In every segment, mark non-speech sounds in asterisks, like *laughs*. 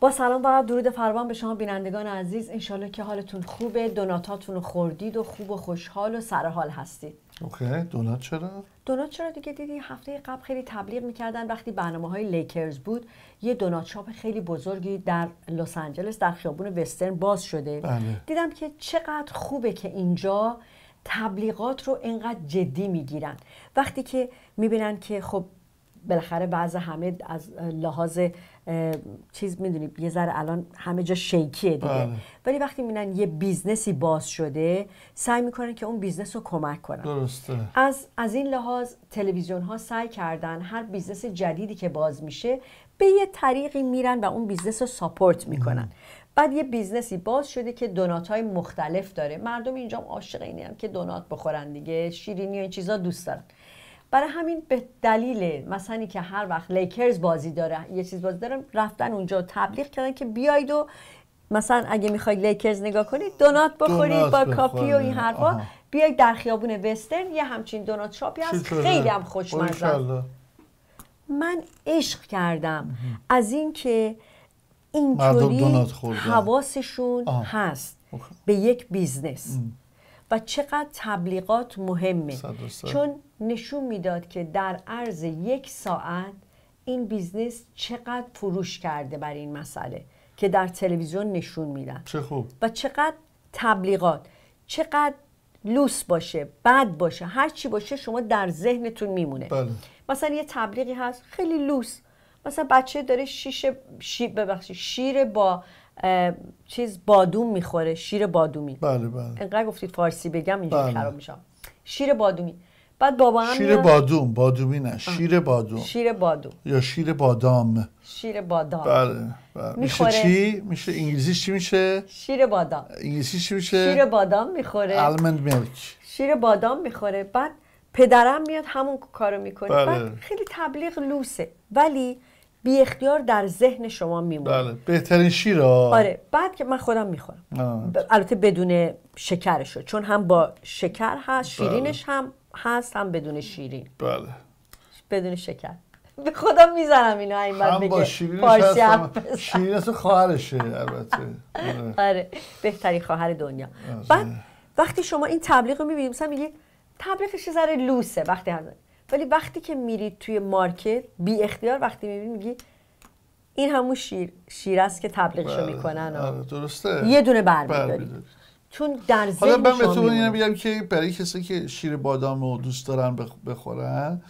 با سلام و درود فراوان به شما بینندگان عزیز. انشالله که حالتون خوبه. دوناتاتون رو خوردید و خوب و خوشحال و سرحال هستید. OK. دونات چرا؟ دونات چرا دیگه؟ دیدی هفته قبل خیلی تبلیغ می‌کردن. وقتی برنامه های Lakers بود یه donut shop خیلی بزرگی در لس آنجلس در خیابون وسترن باز شده. بله. دیدم که چقدر خوبه که اینجا تبلیغات رو اینقدر جدی می‌گیرن. وقتی که می‌بینن که خب بالاخره بعض همه از لحاظ چیز می‌دونی یه ذره الان همه جا شیکیه دیگه. بله. ولی وقتی می‌بینن یه business ی باز شده سعی می‌کنن که اون business رو کمک کنن. درسته. از از این لحاظ تلویزیون ها سعی کردن هر business جدیدی که باز میشه به یه طریقی میرن و اون business رو support می‌کنن. بعد یه business ی باز شده که دونات های مختلف داره. مردم اینجا هم عاشق اینه هم که دونات بخورن دیگه. شیرینی و این چیزا دوست دارن. برای همین به دلیل مثلا که هر وقت Lakers بازی داره یه چیز بازی دارن رفتن اونجا تبلیغ کردن که بیاید و مثلا اگه می‌خواید Lakers نگاه کنید دونات بخورید با coffee و. این حرفا. بیاید در خیابون وسترن یه همچین donut shop ی هست؟ خیلی هم خوشمزه. من عشق کردم از اینکه اینطوری. حواسشون آه. هست OK. به یک business و چقدر تبلیغات مهمه صد درصد. چون نشون می‌داد که در عرض یک ساعت این business چقدر فروش کرده بر این مسئله که در تلویزیون نشون میدن. چه خوب. و چقدر تبلیغات چقدر لوس باشه بد باشه هر چی باشه شما در ذهنتون میمونه. بله. مثلا یه تبلیغی هست خیلی لوس. مثلا بچه داره شیشه شی ببخشید شیر با چیز بادوم می‌خوره شیر بادومی. بله بله. انقدر گفتید فارسی بگم اینجوری بله. خراب میشم. شیر بادومی. بعد بابا هم شیر بادوم بادومی نه شیر بادوم. شیر بادوم. یا شیر بادام. شیر بادام. بله بله. میشه می‌خوره. چی؟ میشه انگلیسیش چی میشه؟ شیر بادام. انگلیسیش چی میشه؟ شیر بادام می‌خوره. آلمند میلک شیر بادام می‌خوره. بعد پدرم میاد همون کارو می‌کنه. بله. بعد خیلی تبلیغ لوسه. ولی بی اختیار در ذهن شما میمونه. بله. بهترین شیر آره. بعد که من خودم می‌خورم. البته بدون شکرشو. چون هم با شکر هست شیرینش هم هست هم بدون شیرین. بله. بدون شکر. به خودم می‌زنم اینا این بعد هم بگه فارسی. شیرین اصلا خواهرشه البته. آره. *laughs* آره بهترین خواهر دنیا. بعد وقتی شما این تبلیغ رو می‌بینید مثلا میگی تبلیغش یه ذره لوسه وقتی هم ولی وقتی که میرید توی مارکت بی اختیار وقتی می‌بینید میگی این همون شیر شیر است که تبلیغشو بله. می‌کنن آره درسته. یه دونه برمیداری. برمی‌داری. چون در حالا من به شما تو اینو. بگم که برای کسی که شیر بادام رو دوست دارن بخ- بخورن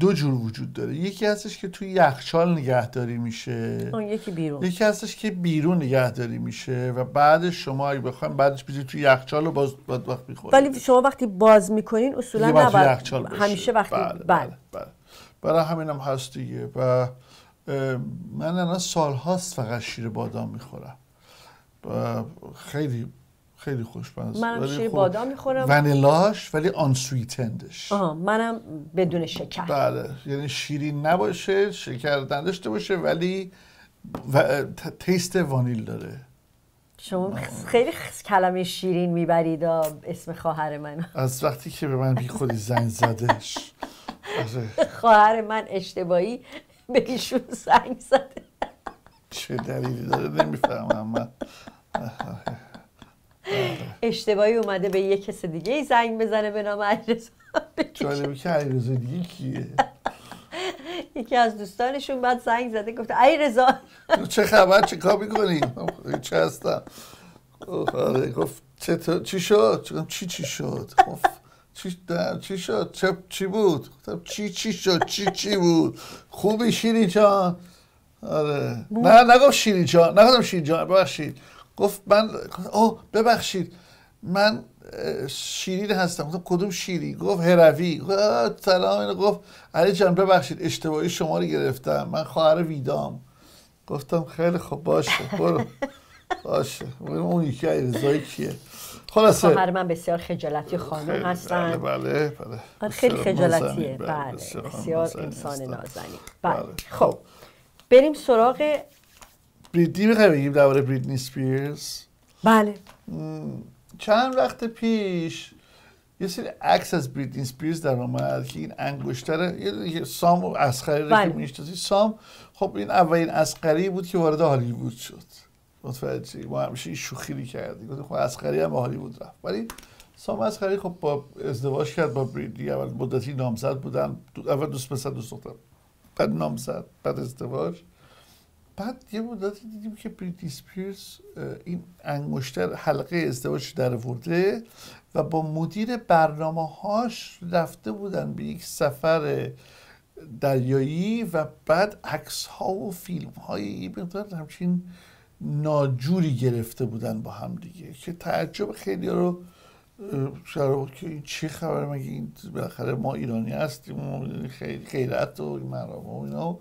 دو جور وجود داره. یکی هستش که توی یخچال نگهداری میشه. اون یکی بیرون. یکی هستش که بیرون نگهداری میشه و بعدش شما اگه بخوایم بعدش بیزی توی یخچال رو باز بعد وقت می‌خورید ولی شما وقتی باز می‌کنین اصولا نباید. همیشه وقتی بله بله, بله, بله. برای همین هم هست دیگه. و من الان سال هاست فقط شیر بادام می‌خورم. خیلی خیلی خوشمزه. منم شیر خب بادام می‌خورم. vanilla ش ولی unsweetened ش آها منم بدون شکر. بله یعنی شیرین نباشه شکر نداشته باشه ولی و... t- taste وانیل داره. شما خیلی کلمه شیرین می‌برید اسم خواهر من. از وقتی که به من بی خودی زنگ زدش آره. خواهر من اشتباهی به ایشون زنگ زده. چه دلیلی داره؟ نمی‌فهمم من. اشتباهی اومده به یه کس دیگه ای زنگ بزنه به نام علیرضا *laughs* جالبه که علیرضا دیگه کیه؟ *laughs* یکی از دوستانشون بعد زنگ زده گفته علیرضا. چه خبر؟ چه کار می‌کنی؟ چه هستم؟ گفت آره گفت چطور؟ چی شد؟ چی چی شد؟ چی, چی شد؟ چه چی بود؟ گفتم چی چی شد؟ چی چی بود؟ خوبی شیرین جان؟ آره. نه نگفت شیرین جان نگفتم شیرین جان ببخشید. گفت من اوه ببخشید من شیرین هستم. گفتم کدوم شیری گفت هروی. سلام. اینو گفت علی جان ببخشید اشتباهی شما رو گرفتم. من خواهر ویدام. گفتم خیلی خوب باشه برو. باشه. اون یکی علیرضایی کیه؟ خلاصه. خواهر من بسیار خجالتی خانم هستن. بله بله بله. آره، خیلی خجالتیه. نازنین، بله بسیار انسان. نازنین. بله. بله. خب بریم سراغ بریدنی می‌خوای بگیم درباره بریدنی سپیرز؟ بله. چند وقت پیش یه سری عکس از بریتنی سپیرز در اومد که این انگشتر یه سام و اسقری رو بله. که می‌شناسی. سام خب این اولین اسقری بود که وارد هالیوود شد. متوجه ما همیشه این شوخی کردیم گفتیم خب اسقری هم به هالیوود رفت. ولی سام اسقری خب با ازدواج کرد با بریدی اول مدتی نامزد بودن. اول دوست پسر دوست دختر. بعد نامزد بعد ازدواج. بعد یه مدتی دیدیم که بریتنی سپیرز این انگشتر حلقه ازدواج در ورده و با مدیر برنامه هاش رفته بودن به یک سفر دریایی و بعد عکس ها و فیلم های مقدار همچین ناجوری گرفته بودن با هم دیگه که تعجب خیلی رو شاید که این چه خبر؟ مگه این بالاخره ما ایرانی هستیم و خیلی غیرت و این مرام و اینا.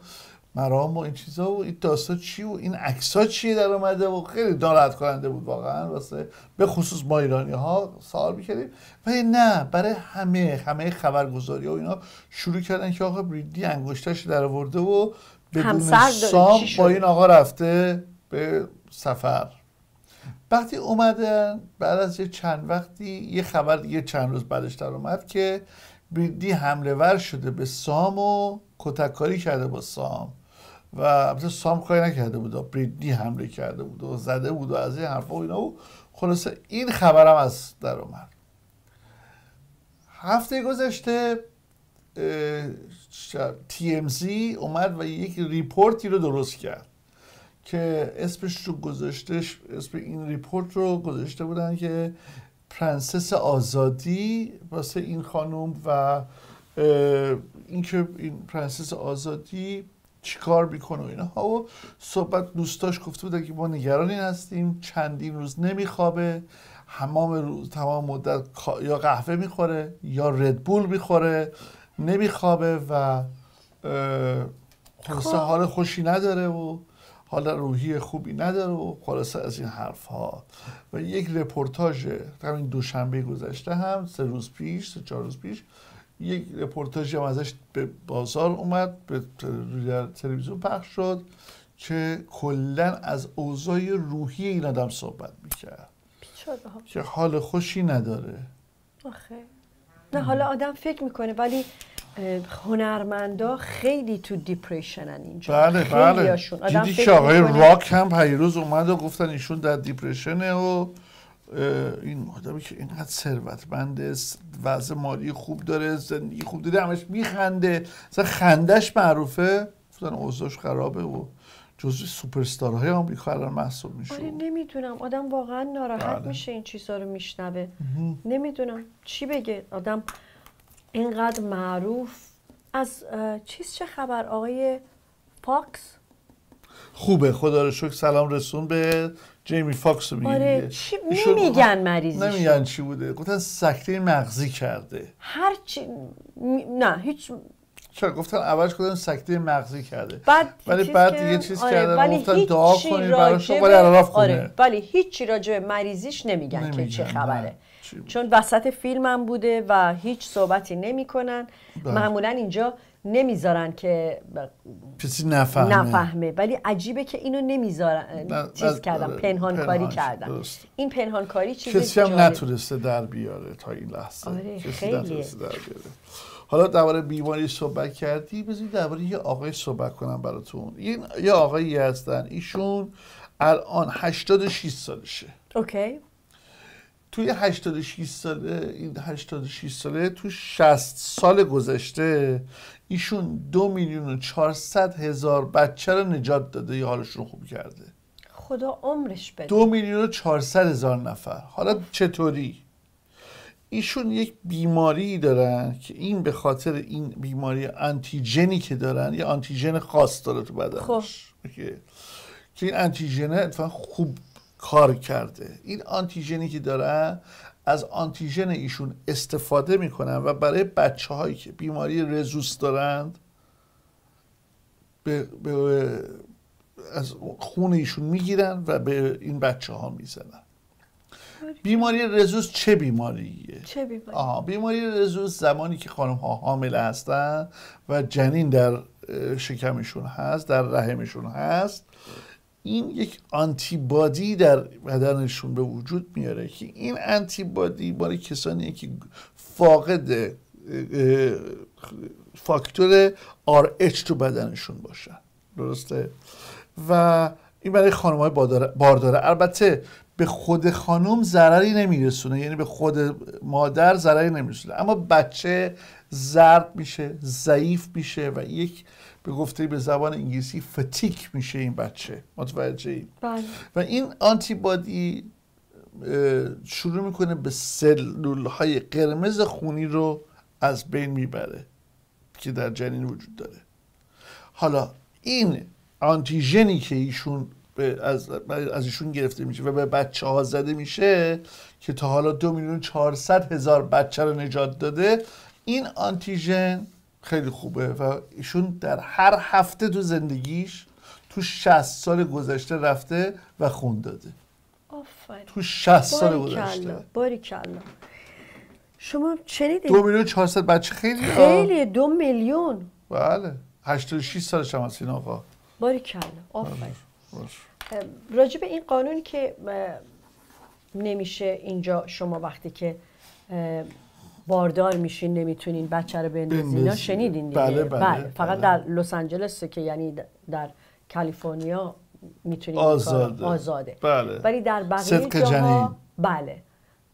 مرام و این چیزا و این داستان چی و این عکس ها چیه در اومده و خیلی ناراحت کننده بود واقعا واسه به خصوص ما ایرانی ها سوال می‌کردیم و نه برای همه همه خبرگزاری و اینا شروع کردن که آقا بریدی انگشتش در آورده و بدون. سام با؟ این آقا رفته به سفر وقتی اومدن بعد از یه چند وقتی یه خبر دیگه چند روز بعدش در اومد که بریتنی حمله ور شده به سام و کتککاری کرده با سام و البته سام کاری نکرده بود بریتنی حمله کرده بود و زده بود و از این حرفا و اینا و خلاصه این خبرم از در اومد. هفته گذشته TMZ اومد و یک report ی رو درست کرد که اسمش رو گذاشتش اسم این report رو گذاشته بودن که پرنسس آزادی واسه این خانم و اینکه این پرنسس آزادی چیکار می‌کنه و اینها و صحبت دوستاش گفته بودن که ما نگران این هستیم چندین روز نمیخوابه تمام روز تمام مدت یا قهوه می‌خوره یا Red Bull می‌خوره نمیخوابه و خلاصه خب. حال خوشی نداره و حال روحی خوبی نداره و خلاصه از این حرف ها و یک رپورتاژ همین دوشنبه گذشته هم سه روز پیش سه چهار روز پیش یک رپورتاژی هم ازش به بازار اومد به تلویزیون پخش شد که کلا از اوضاع روحی این آدم صحبت می‌کرد. که حال خوشی نداره. آخه. نه حالا آدم فکر می‌کنه ولی هنرمندا خیلی تو depression ن اینجا. بله بله. آدم دیدی که آقای راک هم پیروز اومد و گفتن ایشون در دیپرشنه و این آدمی که اینقدر ثروتمنده س- وضع مالی خوب داره زندگی خوب داره همش میخنده. مثلا خندش معروفه. گفتن اوضاعش خرابه و جزو سوپرستارهای آمریکا الان محسوب میشه. آره نمی‌دونم. آدم واقعا ناراحت بله. میشه این چیزا رو میشنوه. نمی‌دونم. چی بگه؟ آدم اینقدر معروف. از چیز چه خبر؟ آقای فاکس؟ خوبه. خدا رو شکر. سلام رسون به جیمی فاکس رو آره. چی؟ نمیگن مریضیش نمیگن چی بوده. گفتن سکته مغزی کرده. هر چی نه هیچ چرا؟ گفتن اولش گفتن سکته مغزی کرده. بعد ولی بعد که- دیگه چیز آره، کردن ولی گفتن دعا کنید براش ولی رفت خونه آره ولی هیچی راجع به مریضیش نمیگن, که نمیگن، چه نه. خبره؟ چون وسط فیلمم بوده و هیچ صحبتی نمی‌کنن. بله. معمولا اینجا نمی‌ذارن که کسی نفهمه. نفهمه. ولی عجیبه که اینو نمی‌ذارن. نه، چیز آره، پنهان کاری درسته. این پنهان کاری چیز کسی هم نتونسته در بیاره تا این لحظه. آره، در بیاره. حالا درباره بیماری صحبت کردی. بذارید درباره یه آقای صحبت کنم براتون. این یه آقایی هستن. ایشون الان 86 سالشه. اوکی. توی 86 ساله این 86 ساله تو 60 سال گذشته ایشون دو میلیون و 400 هزار بچه رو نجات داده یا حالشون خوب کرده. خدا عمرش بده. دو میلیون و 400 هزار نفر. حالا چطوری؟ ایشون یک بیماری دارن که این به خاطر این بیماری آنتیجنی که دارن یه آنتیژن خاص داره تو بدنش. خب. که که این آنتیژنه اتفاقا خوب کار کرده. این آنتیژنی که دارن از آنتیژن ایشون استفاده می‌کنن و برای بچه هایی که بیماری رزوس دارند به, به از خون ایشون می‌گیرن و به این بچه ها می‌زنن بیماری رزوس چه بیماریه؟ چه بیماری؟ آها بیماری رزوس زمانی که خانم ها حامله هستن و جنین در شکمشون هست در رحمشون هست این یک آنتیبادی در بدنشون به وجود میاره که این آنتیبادی برای کسانی که فاقد فاکتور RH تو بدنشون باشن درسته؟ و این برای خانم های بارداره. البته به خود خانم ضرری نمیرسونه یعنی به خود مادر ضرری نمیرسونه. اما بچه زرد میشه ضعیف میشه و یک به گفته به زبان انگلیسی فتیک میشه این بچه. متوجه ای؟ بله. و این آنتیبادی اه، شروع می‌کنه به سلول های قرمز خونی رو از بین می‌بره که در جنین وجود داره. حالا این آنتیژنی که ایشون از, از ایشون گرفته میشه و به بچه ها زده میشه که تا حالا دو میلیون چهارصد هزار بچه رو نجات داده این آنتیژن خیلی خوبه و ایشون در هر هفته تو زندگیش تو 60 سال گذشته رفته و خون داده. آفرین. تو 60 سال گذشته. باریکلا شما شنیدید دو میلیون چهارصد بچه خیلی خیلی دو میلیون. بله 86 سالش هم هست این آقا باریکلا آفرین. به این قانونی که نمیشه اینجا شما وقتی که باردار میشین نمی‌تونین بچه رو بندازین اینا. شنیدین دیگه بله، بله، فقط بله. در لس آنجلس که یعنی در کالیفرنیا می‌تونین آزاده. آزاده بله. ولی در بقیه جاها. بله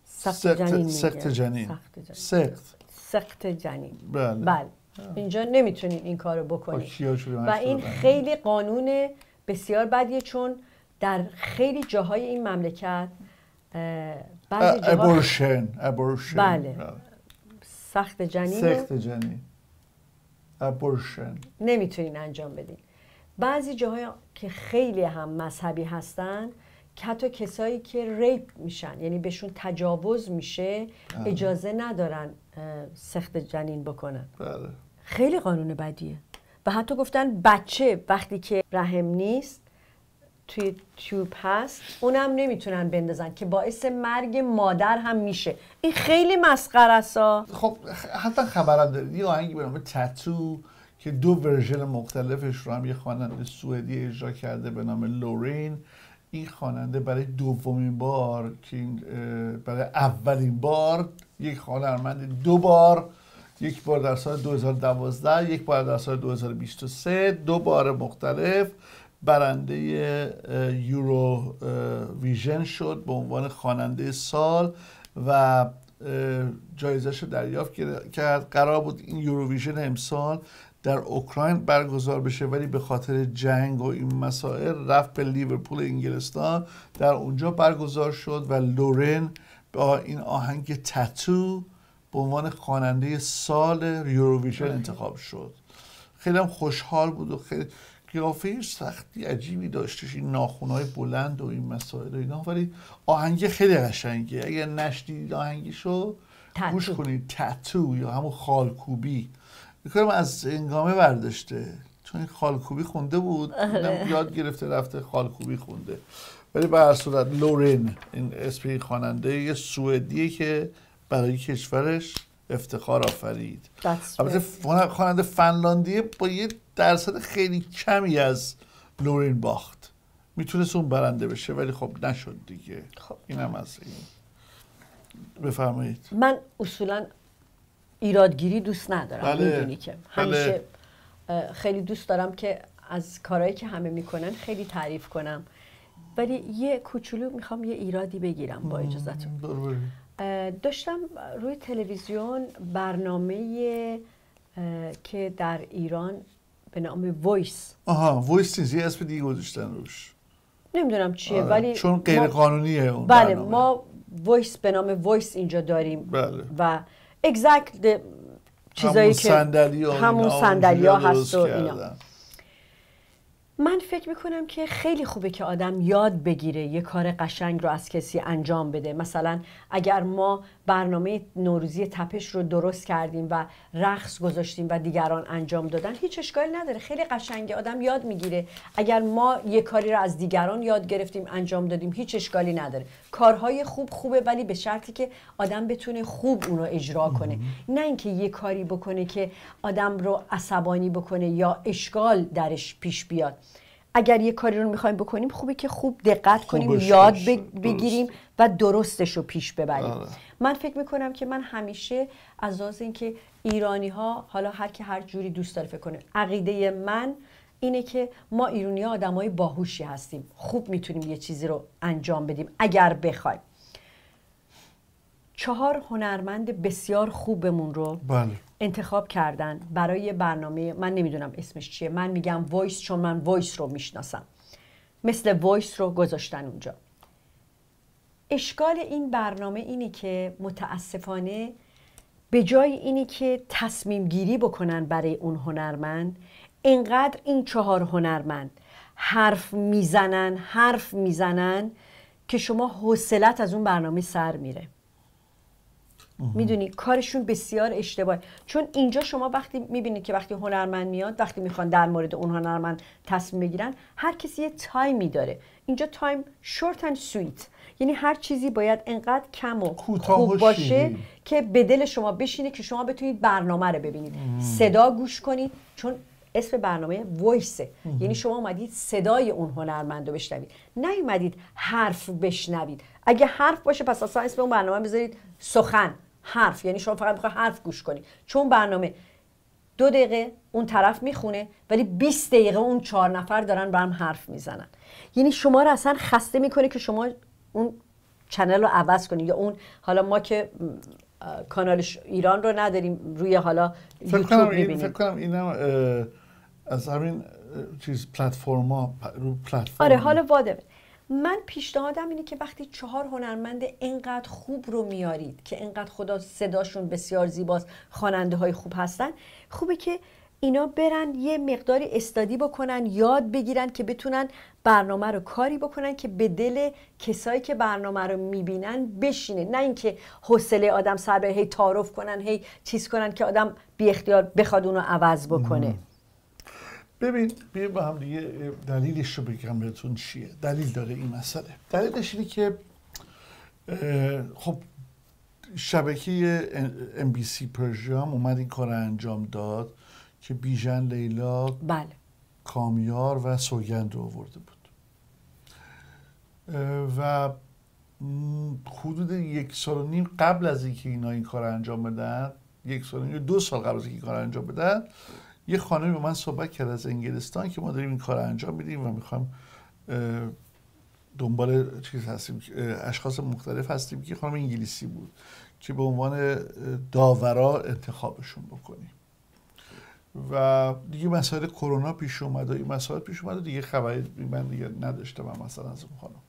سخت. سخت جنین سخت جنین سخت سخت جنین بله بله اینجا نمی‌تونین این کارو بکنین شده؟ و این. خیلی قانون بسیار بدیه چون در خیلی جاهای این مملکت بعضی جاها ابورشن ابورشن بله. سخت جنین سخت جنین. ابورشن نمی‌تونین انجام بدین. بعضی جاهای که خیلی هم مذهبی هستن حتی کسایی که ریپ میشن یعنی بهشون تجاوز میشه اجازه ندارن سخت جنین بکنن. بله. خیلی قانون بدیه. و حتی گفتن بچه وقتی که رحم نیست توی تیوب هست اونم نمی‌تونن بندازن که باعث مرگ مادر هم میشه. این خیلی مسخره است. خب حتی خبرم دارید یه آهنگی به نام تتو که دو ورژن مختلفش رو هم یه خواننده سوئدی اجرا کرده به نام لورین. این خواننده برای دومین بار که برای اولین بار یک هنرمند دو بار یک بار در سال 2012 یک بار در سال 2023 دو بار مختلف. برنده یورو ویژن شد به عنوان خواننده سال و جایزش رو دریافت کرد. قرار بود این یوروویژن امسال در اوکراین برگزار بشه ولی به خاطر جنگ و این مسائل رفت به لیورپول انگلستان. در اونجا برگزار شد و لورن با این آهنگ تتو به عنوان خواننده سال یوروویژن انتخاب شد. خیلی هم خوشحال بود و خیلی قیافه سختی عجیبی داشتش این ناخونهای بلند و این مسائل و اینا. ولی آهنگ خیلی قشنگه. اگر نشنیدید آهنگشو تتو. گوش کنید. تتو یا همون خالکوبی. می‌کنم از انگامه برداشته. چون این خالکوبی خونده بود اینم یاد گرفته رفته خالکوبی خونده. ولی به هر صورت لورین این اسم این خواننده یه سوئدیه که برای کشورش افتخار آفرید. البته خواننده فنلاندیه با یه درصد خیلی کمی از لورین باخت. می‌تونست اون برنده بشه ولی خب نشد دیگه. خب. اینم از این. بفرمایید. من اصولا ایرادگیری دوست ندارم بله. می‌دونی که. بله. همیشه خیلی دوست دارم که از کارهایی که همه می‌کنن خیلی تعریف کنم. ولی یه کوچولو می‌خوام یه ایرادی بگیرم با اجازتون داشتم روی تلویزیون برنامه که در ایران به نام Voice آها Voice یه اسم دیگه گذاشتن روش نمی‌دونم چیه آره، ولی چون غیر ما- قانونیه اون بله برنامه. ما Voice به نام Voice اینجا داریم بله. و exact چیزایی که همون صندلی ها هست و اینا. من فکر می‌کنم که خیلی خوبه که آدم یاد بگیره یه کار قشنگ رو از کسی انجام بده. مثلا اگر ما برنامه نوروزی تپش رو درست کردیم و رقص گذاشتیم و دیگران انجام دادن هیچ اشکالی نداره. خیلی قشنگه آدم یاد می‌گیره. اگر ما یه کاری رو از دیگران یاد گرفتیم انجام دادیم هیچ اشکالی نداره. کارهای خوب خوبه ولی به شرطی که آدم بتونه خوب اونو اجرا کنه. نه اینکه یه کاری بکنه که آدم رو عصبانی بکنه یا اشکال درش پیش بیاد. اگر یه کاری رو می‌خوایم بکنیم خوبه که خوب دقت کنیم یاد بگیریم و درستش رو پیش ببریم. آره. من فکر می‌کنم که من همیشه از لحاظ اینکه ایرانی ها حالا هر که هر جوری دوست داره فکر کنه عقیده من اینه که ما ایرانی ها آدم های باهوشی هستیم. خوب می‌تونیم یه چیزی رو انجام بدیم اگر بخوایم. چهار هنرمند بسیار خوبمون رو بله. انتخاب کردن برای برنامه من نمی‌دونم اسمش چیه. من میگم وایس چون من وایس رو می‌شناسم. مثل وایس رو گذاشتن اونجا. اشکال این برنامه اینه که متاسفانه به جای اینی که تصمیم گیری بکنن برای اون هنرمند انقدر این چهار هنرمند حرف می‌زنن حرف می‌زنن که شما حوصلت از اون برنامه سر میره. می‌دونی کارشون بسیار اشتباه. چون اینجا شما وقتی می‌بینید که وقتی هنرمند میاد وقتی می‌خوان در مورد اون هنرمند تصمیم بگیرن هر کسی یه time ی داره. اینجا time short and sweet یعنی هر چیزی باید انقدر کم و خوب باشه. که به دل شما بشینه که شما بتونید برنامه رو ببینید. صدا گوش کنید چون اسم برنامه وایسه یعنی شما اومدید صدای اون هنرمند رو بشنوید. نیومدید حرف بشنوید. اگه حرف باشه پس اصلا اسم اون برنامه بذارید سخن. حرف یعنی شما فقط می‌خواید حرف گوش کنید چون برنامه دو دقیقه اون طرف می‌خونه ولی 20 دقیقه اون چهار نفر دارن با هم حرف می‌زنن. یعنی شما رو اصلا خسته می‌کنه که شما اون چنل رو عوض کنید یا اون حالا ما که کانال ایران رو نداریم روی حالا یوتیوب این فکر می‌بینیم کنم اینم اه، از همین چیز پلتفرما رو پلتفرم. آره حالا واده من پیشنهادم اینه که وقتی چهار هنرمند انقدر خوب رو میارید که انقدر خدا صداشون بسیار زیباست خواننده های خوب هستن خوبه که اینا برن یه مقداری استادی بکنن یاد بگیرن که بتونن برنامه رو کاری بکنن که به دل کسایی که برنامه رو می‌بینن بشینه. نه اینکه حوصله آدم سر هی تعارف کنن هی چیز کنن که آدم بی اختیار بخواد اونو عوض بکنه. ببین بیا با هم دیگه دلیلش رو بگم بهتون چیه. دلیل داره این مسئله. دلیلش اینه که خب شبکه ام بی سی پرژیام اومد این کار انجام داد که بیژن لیلا بله. کامیار و سوگند رو آورده بود. و حدود یک سال و نیم قبل از اینکه اینا این کار انجام بدن یک سال و نیم دو سال قبل از اینکه این کار انجام بدن یه خانمی با من صحبت کرد از انگلستان که ما داریم این کار انجام میدیم و می‌خوایم دنبال چیز هستیم اشخاص مختلف هستیم که خانم انگلیسی بود که به عنوان داورا انتخابشون بکنیم. و دیگه مسائل کرونا پیش اومد و این مسائل پیش اومد و دیگه خبری من دیگه نداشتم مثلا از اون خانم.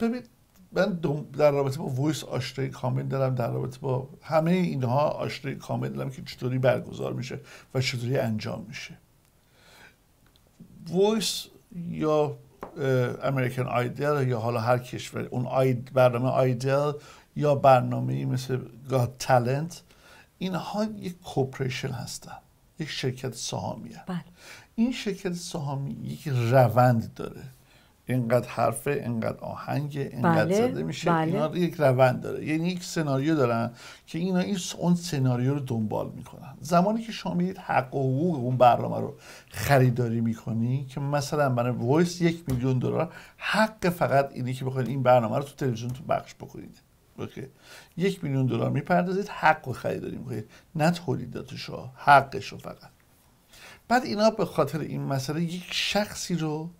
ببین من در رابطه با Voice آشنایی کامل دارم در رابطه با همه اینها آشنایی کامل دارم که چطوری برگزار میشه و چطوری انجام میشه. Voice یا American Idol یا حالا هر کشور اون آید برنامه Idol یا برنامه مثل Got Talent اینها یک corporation هستن یک شرکت سهامی. بله. این شرکت سهامی یک روند داره. اینقدر حرفه اینقدر آهنگ اینقدر بله، زده میشه. بله. اینا یک روند داره. یعنی یک سناریو دارن که اینا این اون سناریو رو دنبال می‌کنن. زمانی که شما میرید حق و حقوق اون برنامه رو خریداری می‌کنی که مثلا برای Voice یک میلیون دلار حق فقط اینه که بخواید این برنامه رو تو تلویزیون تو بخش بکنید. OK. یک میلیون دلار می‌پردازید حق رو خریداری می‌کنید. نه تولیداتش رو حقش رو فقط. بعد اینا به خاطر این مسئله یک شخصی رو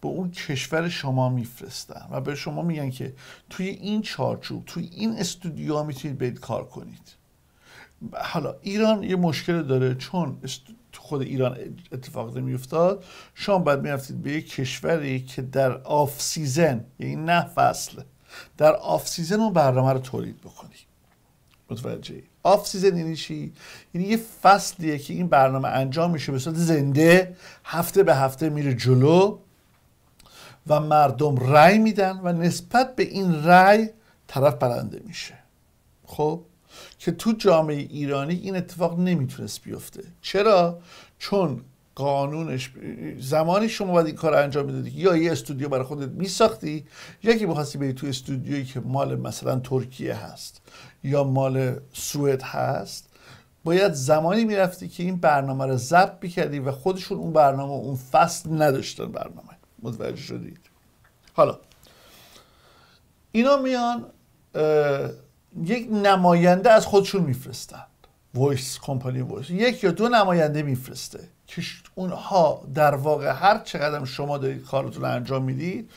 به اون کشور شما میفرستن و به شما میگن که توی این چارچوب توی این استودیو می‌تونید برید کار کنید. حالا ایران یه مشکل داره چون خود ایران اتفاق نمیافتاد. شما باید می‌رفتید به یک کشوری که در off season یعنی نه فصل در off season اون برنامه رو تولید بکنی. متوجه off season یعنی چی؟ یعنی یه فصلیه که این برنامه انجام میشه به صورت زنده هفته به هفته میره جلو. و مردم رأی میدن و نسبت به این رأی طرف برنده میشه. خب؟ که تو جامعه ایرانی این اتفاق نمی‌تونست بیفته. چرا؟ چون قانونش زمانی شما باید این کار انجام می‌دادی یا یه استودیو برای خودت میساختی یا که می‌خواستی بری تو استودیویی که مال مثلا ترکیه هست یا مال سوئد هست باید زمانی می‌رفتی که این برنامه رو ضبط می‌کردی و خودشون اون برنامه اون فصل نداشتن برنامه. متوجه شدید. حالا اینا میان یک نماینده از خودشون میفرستن وایس کمپانی وایس یک یا دو نماینده میفرسته. که اونها در واقع هر چقدر شما دارید کارتون رو انجام می‌دید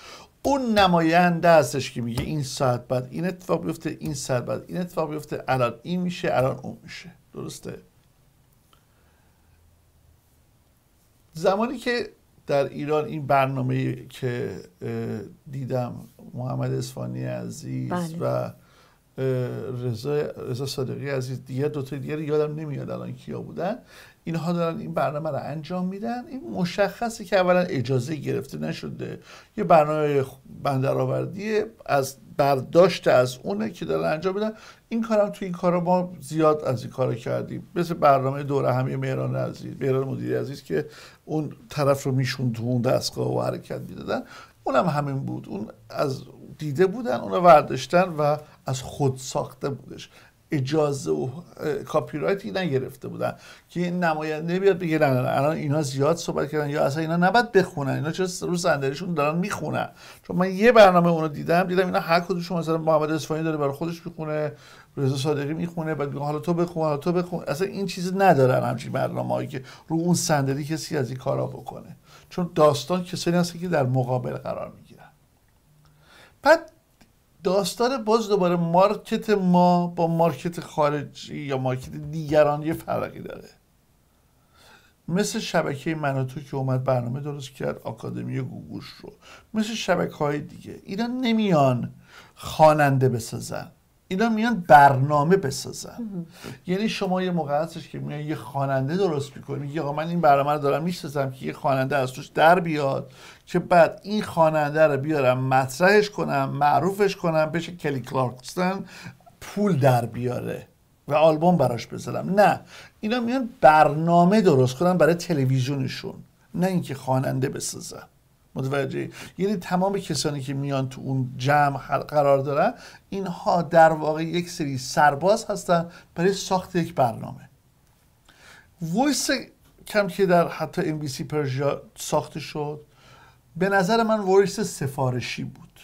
اون نماینده هستش که میگه این ساعت بعد این اتفاق بیفته این ساعت بعد این اتفاق بیفته الان این میشه الان اون میشه. درسته؟ زمانی که در ایران این برنامه که دیدم محمد اسفانی عزیز بله. و رضا رضا صادقی عزیز دیگه دو تا دیگه یادم نمیاد الان کیا بودن. اینها دارن این برنامه رو انجام میدن. این مشخصه که اولا اجازه گرفته نشده. یه برنامه بندرآوردی از برداشت از اونه که دارن انجام میدن این کارم تو این کارا ما زیاد از این کارا کردیم. مثل برنامه دوره همی مهران عزیز مهران مدیری عزیز که اون طرف رو میشون تو اون دستگاه و حرکت می‌دادن. اونم همین بود. اون از دیده بودن اون رو و از خود ساخته بودش. اجازه و کاپی رایتی نگرفته بودن. که این نماینده بیاد بگه نه الان اینا زیاد صحبت کردن. یا اصلا اینا نباید بخونن. اینا چرا رو صندلیشون دارن می‌خونن؟ چون من یه برنامه اونو دیدم دیدم اینا هر کدومشون مثلا محمد اصفهانی داره برای خودش می‌خونه رضا صادقی می‌خونه بعد حالا تو بخون حالا تو بخون. اصلا این چیز ندارن همچین برنامه‌ای که رو اون صندلی کسی از این کارا بکنه. چون داستان کسانی هست که در مقابل قرار می‌گیرن. بعد داستان باز دوباره مارکت ما با مارکت خارجی یا مارکت دیگران یه فرقی داره. مثل شبکه من تو که اومد برنامه درست کرد آکادمی گوگوش رو مثل شبکه های دیگه. اینا نمیان خواننده بسازن. اینا میان برنامه بسازن. یعنی شما یه موقع هستش که میان یه خواننده درست می‌کنی. یا آقا من این برنامه رو دارم می‌سازم که یه خواننده از توش در بیاد که بعد این خواننده رو بیارم مطرحش کنم معروفش کنم بشه کلی کلارکستن پول در بیاره و آلبوم براش بذارم. نه اینا میان برنامه درست کنن برای تلویزیونشون نه اینکه خواننده بسازن متوجه یعنی تمام کسانی که میان تو اون جمع قرار دارن اینها در واقع یک سری سرباز هستن برای ساخت یک برنامه. Voice کم که در حتی MBC Persia ساخته شد. به نظر من Voice سفارشی بود.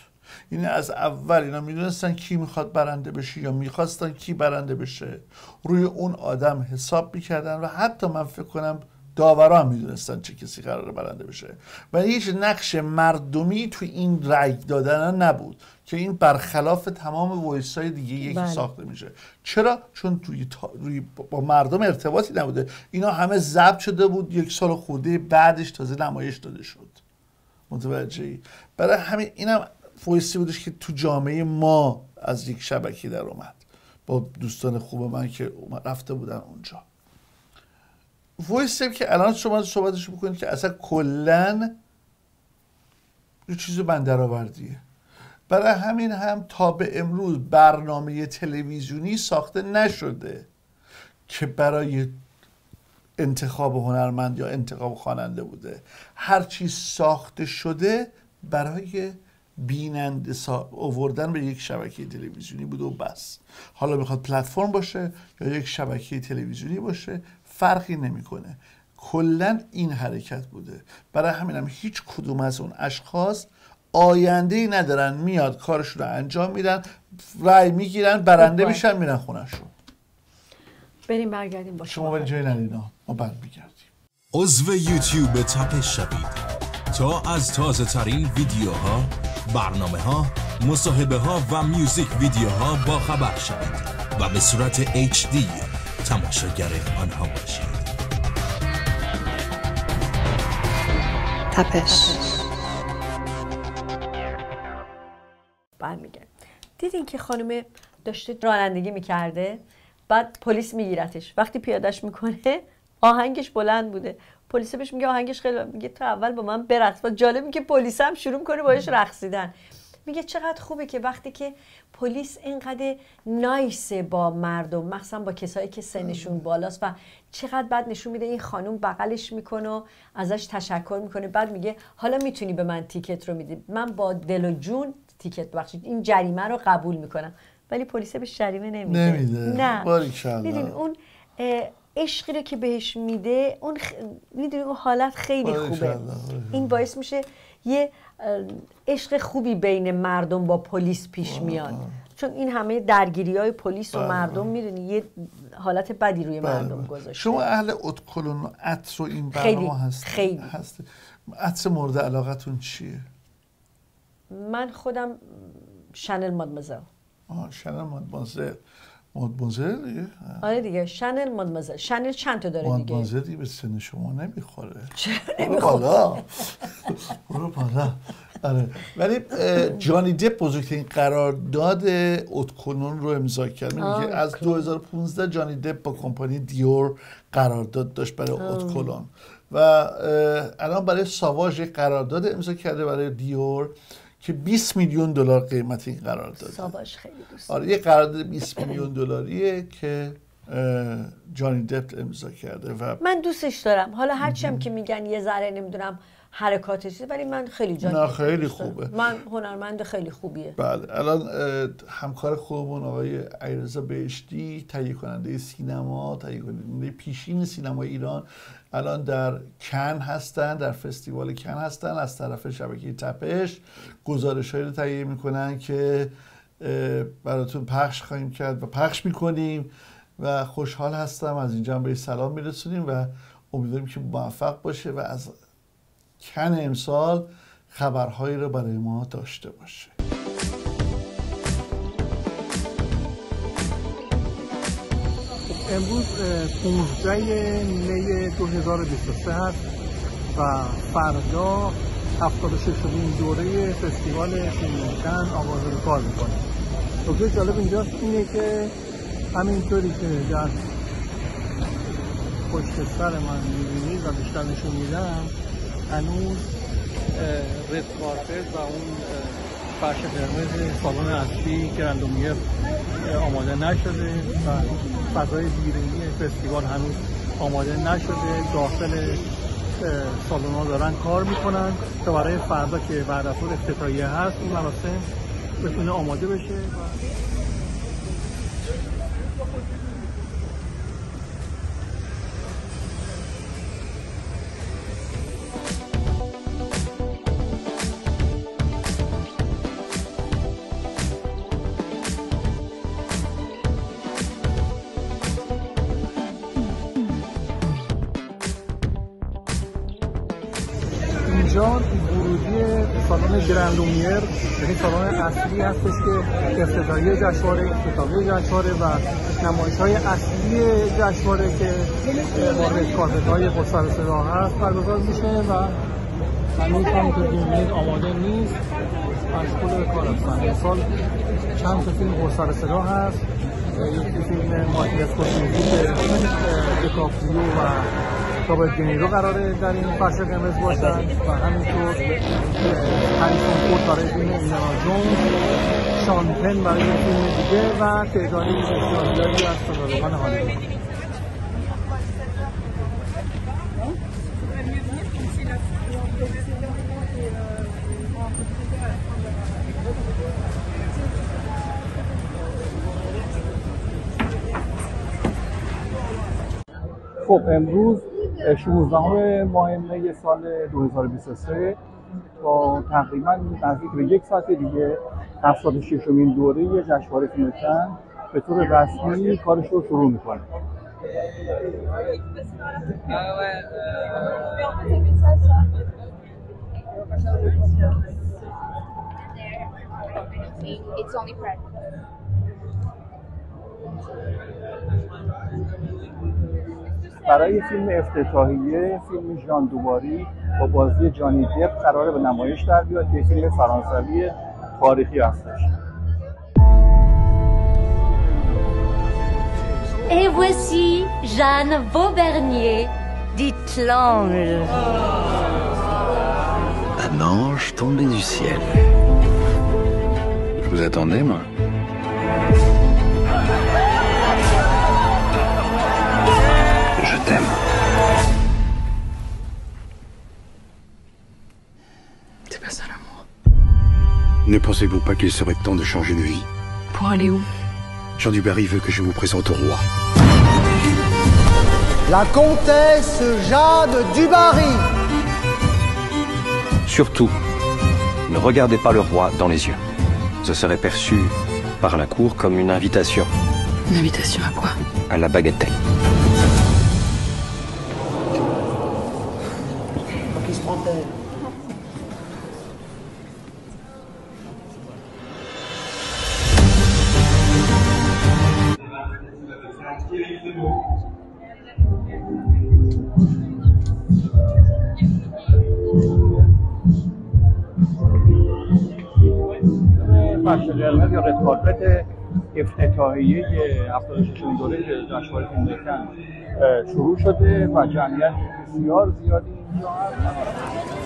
یعنی از اول اینا می‌دونستن کی می‌خواد برنده بشه یا می‌خواستن کی برنده بشه. روی اون آدم حساب می‌کردن و حتی من فکر کنم داوران می‌دونستن چه کسی قرار برنده بشه. و هیچ نقش مردمی تو این رأی دادن نبود که این برخلاف تمام Voice های دیگه یکی بله. ساخته میشه. چرا؟ چون توی روی با مردم ارتباطی نبوده. اینا همه ضبط شده بود یک سال خورده بعدش تازه نمایش داده شد. متوجهی. برای همین اینم Voice ی بودش که تو جامعه ما از یک شبکی در اومد. با دوستان خوب من که رفته بودن اونجا. وایس که الان شما صحبتش بکنید که اصلا کلا یه چیز بندر آوردیه برای همین هم تا به امروز برنامه تلویزیونی ساخته نشده که برای انتخاب هنرمند یا انتخاب خواننده بوده. هر چیز ساخته شده برای بیننده سا... اووردن به یک شبکه تلویزیونی بوده و بس. حالا می‌خواد پلتفرم باشه یا یک شبکه تلویزیونی باشه فرقی نمی‌کنه. کلا این حرکت بوده. برای همینم هیچ کدوم از اون اشخاص آینده ای ندارن. میاد کارشون رو انجام میدن رای می‌گیرن برنده خب، میشن میرن خونهشون. بریم برگردیم با شما بریم جای نلینا ما برمیگردیم عضو یوتیوب تپش شوید تا از تازه ترین ویدیوها برنامه ها مصاحبه ها و میوزیک ویدیوها با خبر شوید و به صورت HD تماشاگر آنها باشید. تپش. برمیگرد. دیدین که خانم داشته رانندگی می‌کرده؟ بعد پلیس میگیرتش. وقتی پیادش می‌کنه آهنگش بلند بوده. پلیس بهش میگه آهنگش خیلی میگه تو اول با من برقص. و جالب که پلیس هم شروع کنه باش رقصیدن. میگه چقدر خوبه که وقتی که پلیس اینقدر نایس با مردم مخصوصا با کسایی که سنشون بالاست و چقدر بعد نشون میده این خانوم بغلش می‌کنه و ازش تشکر می‌کنه. بعد میگه حالا می‌تونی به من تیکت رو میدی. من با دل و جون تیکت بخشید این جریمه رو قبول می‌کنم. ولی پلیس به جریمه نمیده. نمیده. نه. دیدین اون عشقی رو که بهش میده اون خ... می‌دونی اون حالت خیلی خوبه. این باعث میشه یه عشق خوبی بین مردم با پلیس پیش میاد. چون این همه درگیری های پلیس و مردم می‌دونی یه حالت بدی روی مردم گذاشته. شما اهل اتکلون و عطر و این برنامه هست خیلی. هست عطر مورد علاقتون چیه؟ من خودم شنل مادمزل آه شنل مادمزل مادمزل دیگه؟ آره دیگه شنل مادمزل شنل چند تا داره دیگه؟ مادمزل دیگه به سن شما نمی‌خوره. *laughs* چرا برو نمی‌خوره؟ بالا. برو بالا. آره. ولی جانی دپ بزرگترین قرارداد اتکلون رو امضا کرد. که از 2015 جانی دپ با کمپانی دیور قرارداد داشت برای اتکلون و الان برای ساواژ قرارداد امضا کرده برای دیور. که 20 میلیون دلار قیمت این قرارداد ساباش خیلی دوست آره یه قرارداد 20 میلیون دلاریه که جانی دپ امضا کرده و من دوستش دارم. حالا هرچی هم که میگن یه ذره نمی‌دونم حرکاتش ولی من خیلی جان نه، خیلی خوبه. من هنرمند خیلی خوبیه. بله الان همکار خوبمون آقای علیرضا بهشتی تهیه کننده سینما تهیه کننده پیشین سینما ایران. الان در کن هستن در فستیوال کن هستن. از طرف شبکه تپش گزارش رو تهیه می‌کنن که براتون پخش خواهیم کرد و پخش می‌کنیم و خوشحال هستم از اینجا هم به سلام میرسونیم و امیدواریم که موفق باشه و از کن امسال خبرهایی رو برای ما داشته باشه. امروز اه، 15 می 2023 هست و فردا 76 مین دوره فستیوال فیلم کن آغاز کار می‌کنه. نکته جالب اینجاست اینه که همینطوری که در پشت سر من می‌بینید و بیشتر نشون میدم هنوز رد و اون فرش قرمز سالن اصلی گرندومیر آماده نشده و فضای بیرونی فستیوال هنوز آماده نشده. داخل سالن ها دارن کار می‌کنن. تا برای فردا که بعد از اون افتتاحیه هست این مراسم بتونه آماده بشه Grand Lumière یعنی سالن اصلی هستش که افتتاحیه جشنواره افتتاحیه جشنواره و نمایش های اصلی جشنواره که و red carpet های پر هست برگزار میشه و هنوز هم که می‌بینید آماده نیست. مشغول کار هستن امسال چند تا فیلم پر سر صدا هست. یکی فیلم مایکل اسکورسیزی که دیکاپریو و رابرت دنیرو قراره در این فرش قرمز باشن. و همینطور هریسون فورد برای فیلم ایندانا جونز شان پن برای فیلم دیگه و تعدادی بسیار زیادی از ستارگان هالیوود خب امروز 16 ماه می سال 2023 با تقریبا نزدیک به یک ساعت دیگه 76 مین دوره جشنواره فیلم به طور رسمی کارش رو شروع می‌کنه It's only. برای فیلم افتتاحیه فیلم ژان دوباری با بازی جانی دپ قراره به نمایش در بیاد که فیلم فرانسوی تاریخی هستش Et voici Jeanne Vaubernier, dite l'ange. Un ange tombé du ciel. Je vous attendais, moi. T'aime. C'est pas ça l'amour. Ne pensez-vous pas qu'il serait temps de changer de vie? Pour aller où? Jean Dubarry veut que je vous présente au roi. La comtesse Jade Dubarry. Surtout, ne regardez pas le roi dans les yeux. Ce serait perçu par la cour comme une invitation Une invitation à quoi? À la bagatelle. 76 دوره جشنواره فیلم شروع شده و جمعیت بسیار زیادی اینجا هست.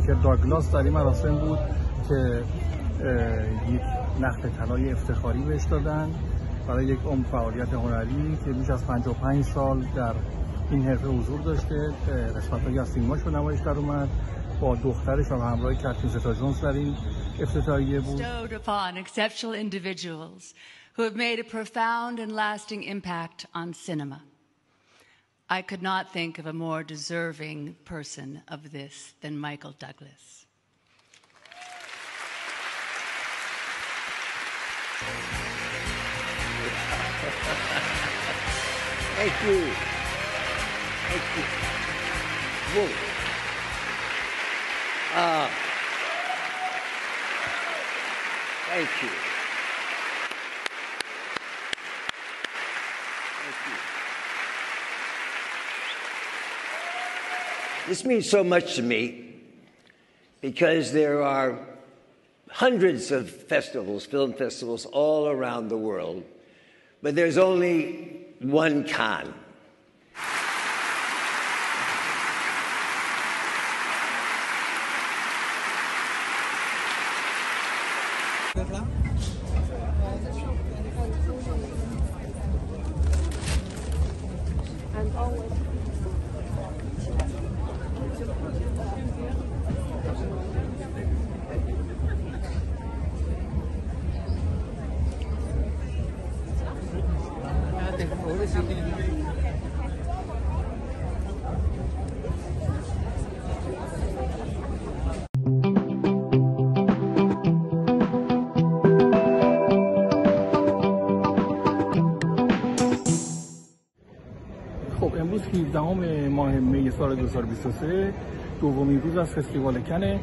مایکل داگلاس در این مراسم بود که یک نخل طلای افتخاری بهش دادن برای یک عمر فعالیت هنری که بیش از 55 سال در این حرفه حضور داشته قسمت هایی از فیلماش به نمایش در اومد با دخترش به همراه کاترین زتا جونز در این افتتاحیه بود exceptional individuals who have made a profound and lasting impact on cinema. I could not think of a more deserving person of this than Michael Douglas. Thank you. Thank you. Ah. Thank you. Thank you. This means so much to me because there are hundreds of festivals, film festivals, all around the world, but there's only one Cannes. خب امروز 17 ماه می سال 2023 دومین روز از فستیوال کنه.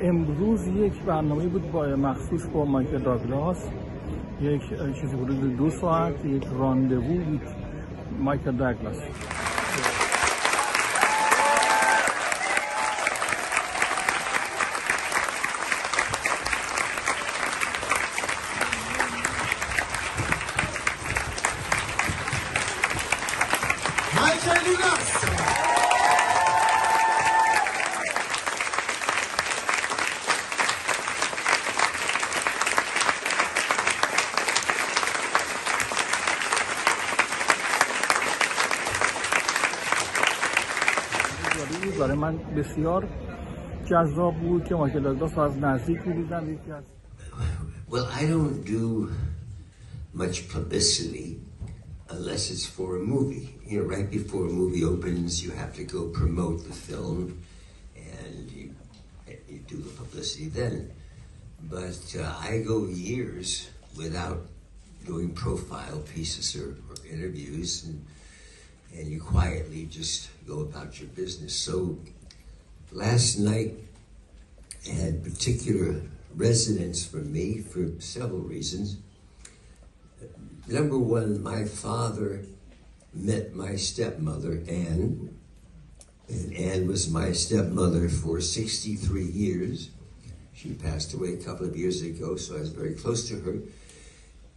امروز یک برنامه بود با مخصوص با مایکل داگلاس. یک چیزی حدود دو ساعت یک راندوو مایکل داگلاس. بسیار جذاب بود که مایکل داگلاس رو از نزدیک می‌دیدم یکی از Well, I don't do much publicity unless it's for a movie. You know, right before a movie opens, you have to go promote the film, and you, you do the publicity then. But uh, I go years without doing profile pieces or, or interviews, and and you quietly just go about your business. So last night had particular resonance for me for several reasons. Number one, my father met my stepmother, Anne, and Anne was my stepmother for 63 years. She passed away a couple of years ago, so I was very close to her.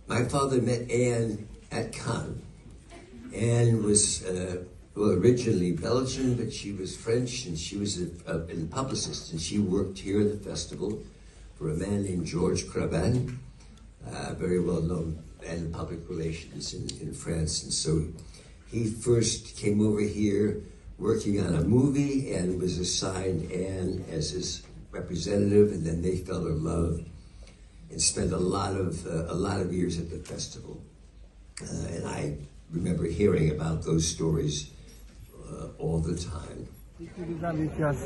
My father met Anne at Cannes. Anne was, uh, well, originally Belgian, but she was French, and she was a, a, a publicist, and she worked here at the festival for a man named George Cravan, uh, very well known man in public relations in, in France. And so he first came over here working on a movie and was assigned Anne as his representative, and then they fell in love and spent a lot of uh, a lot of years at the festival. Uh, and I remember hearing about those stories all the time. یکی از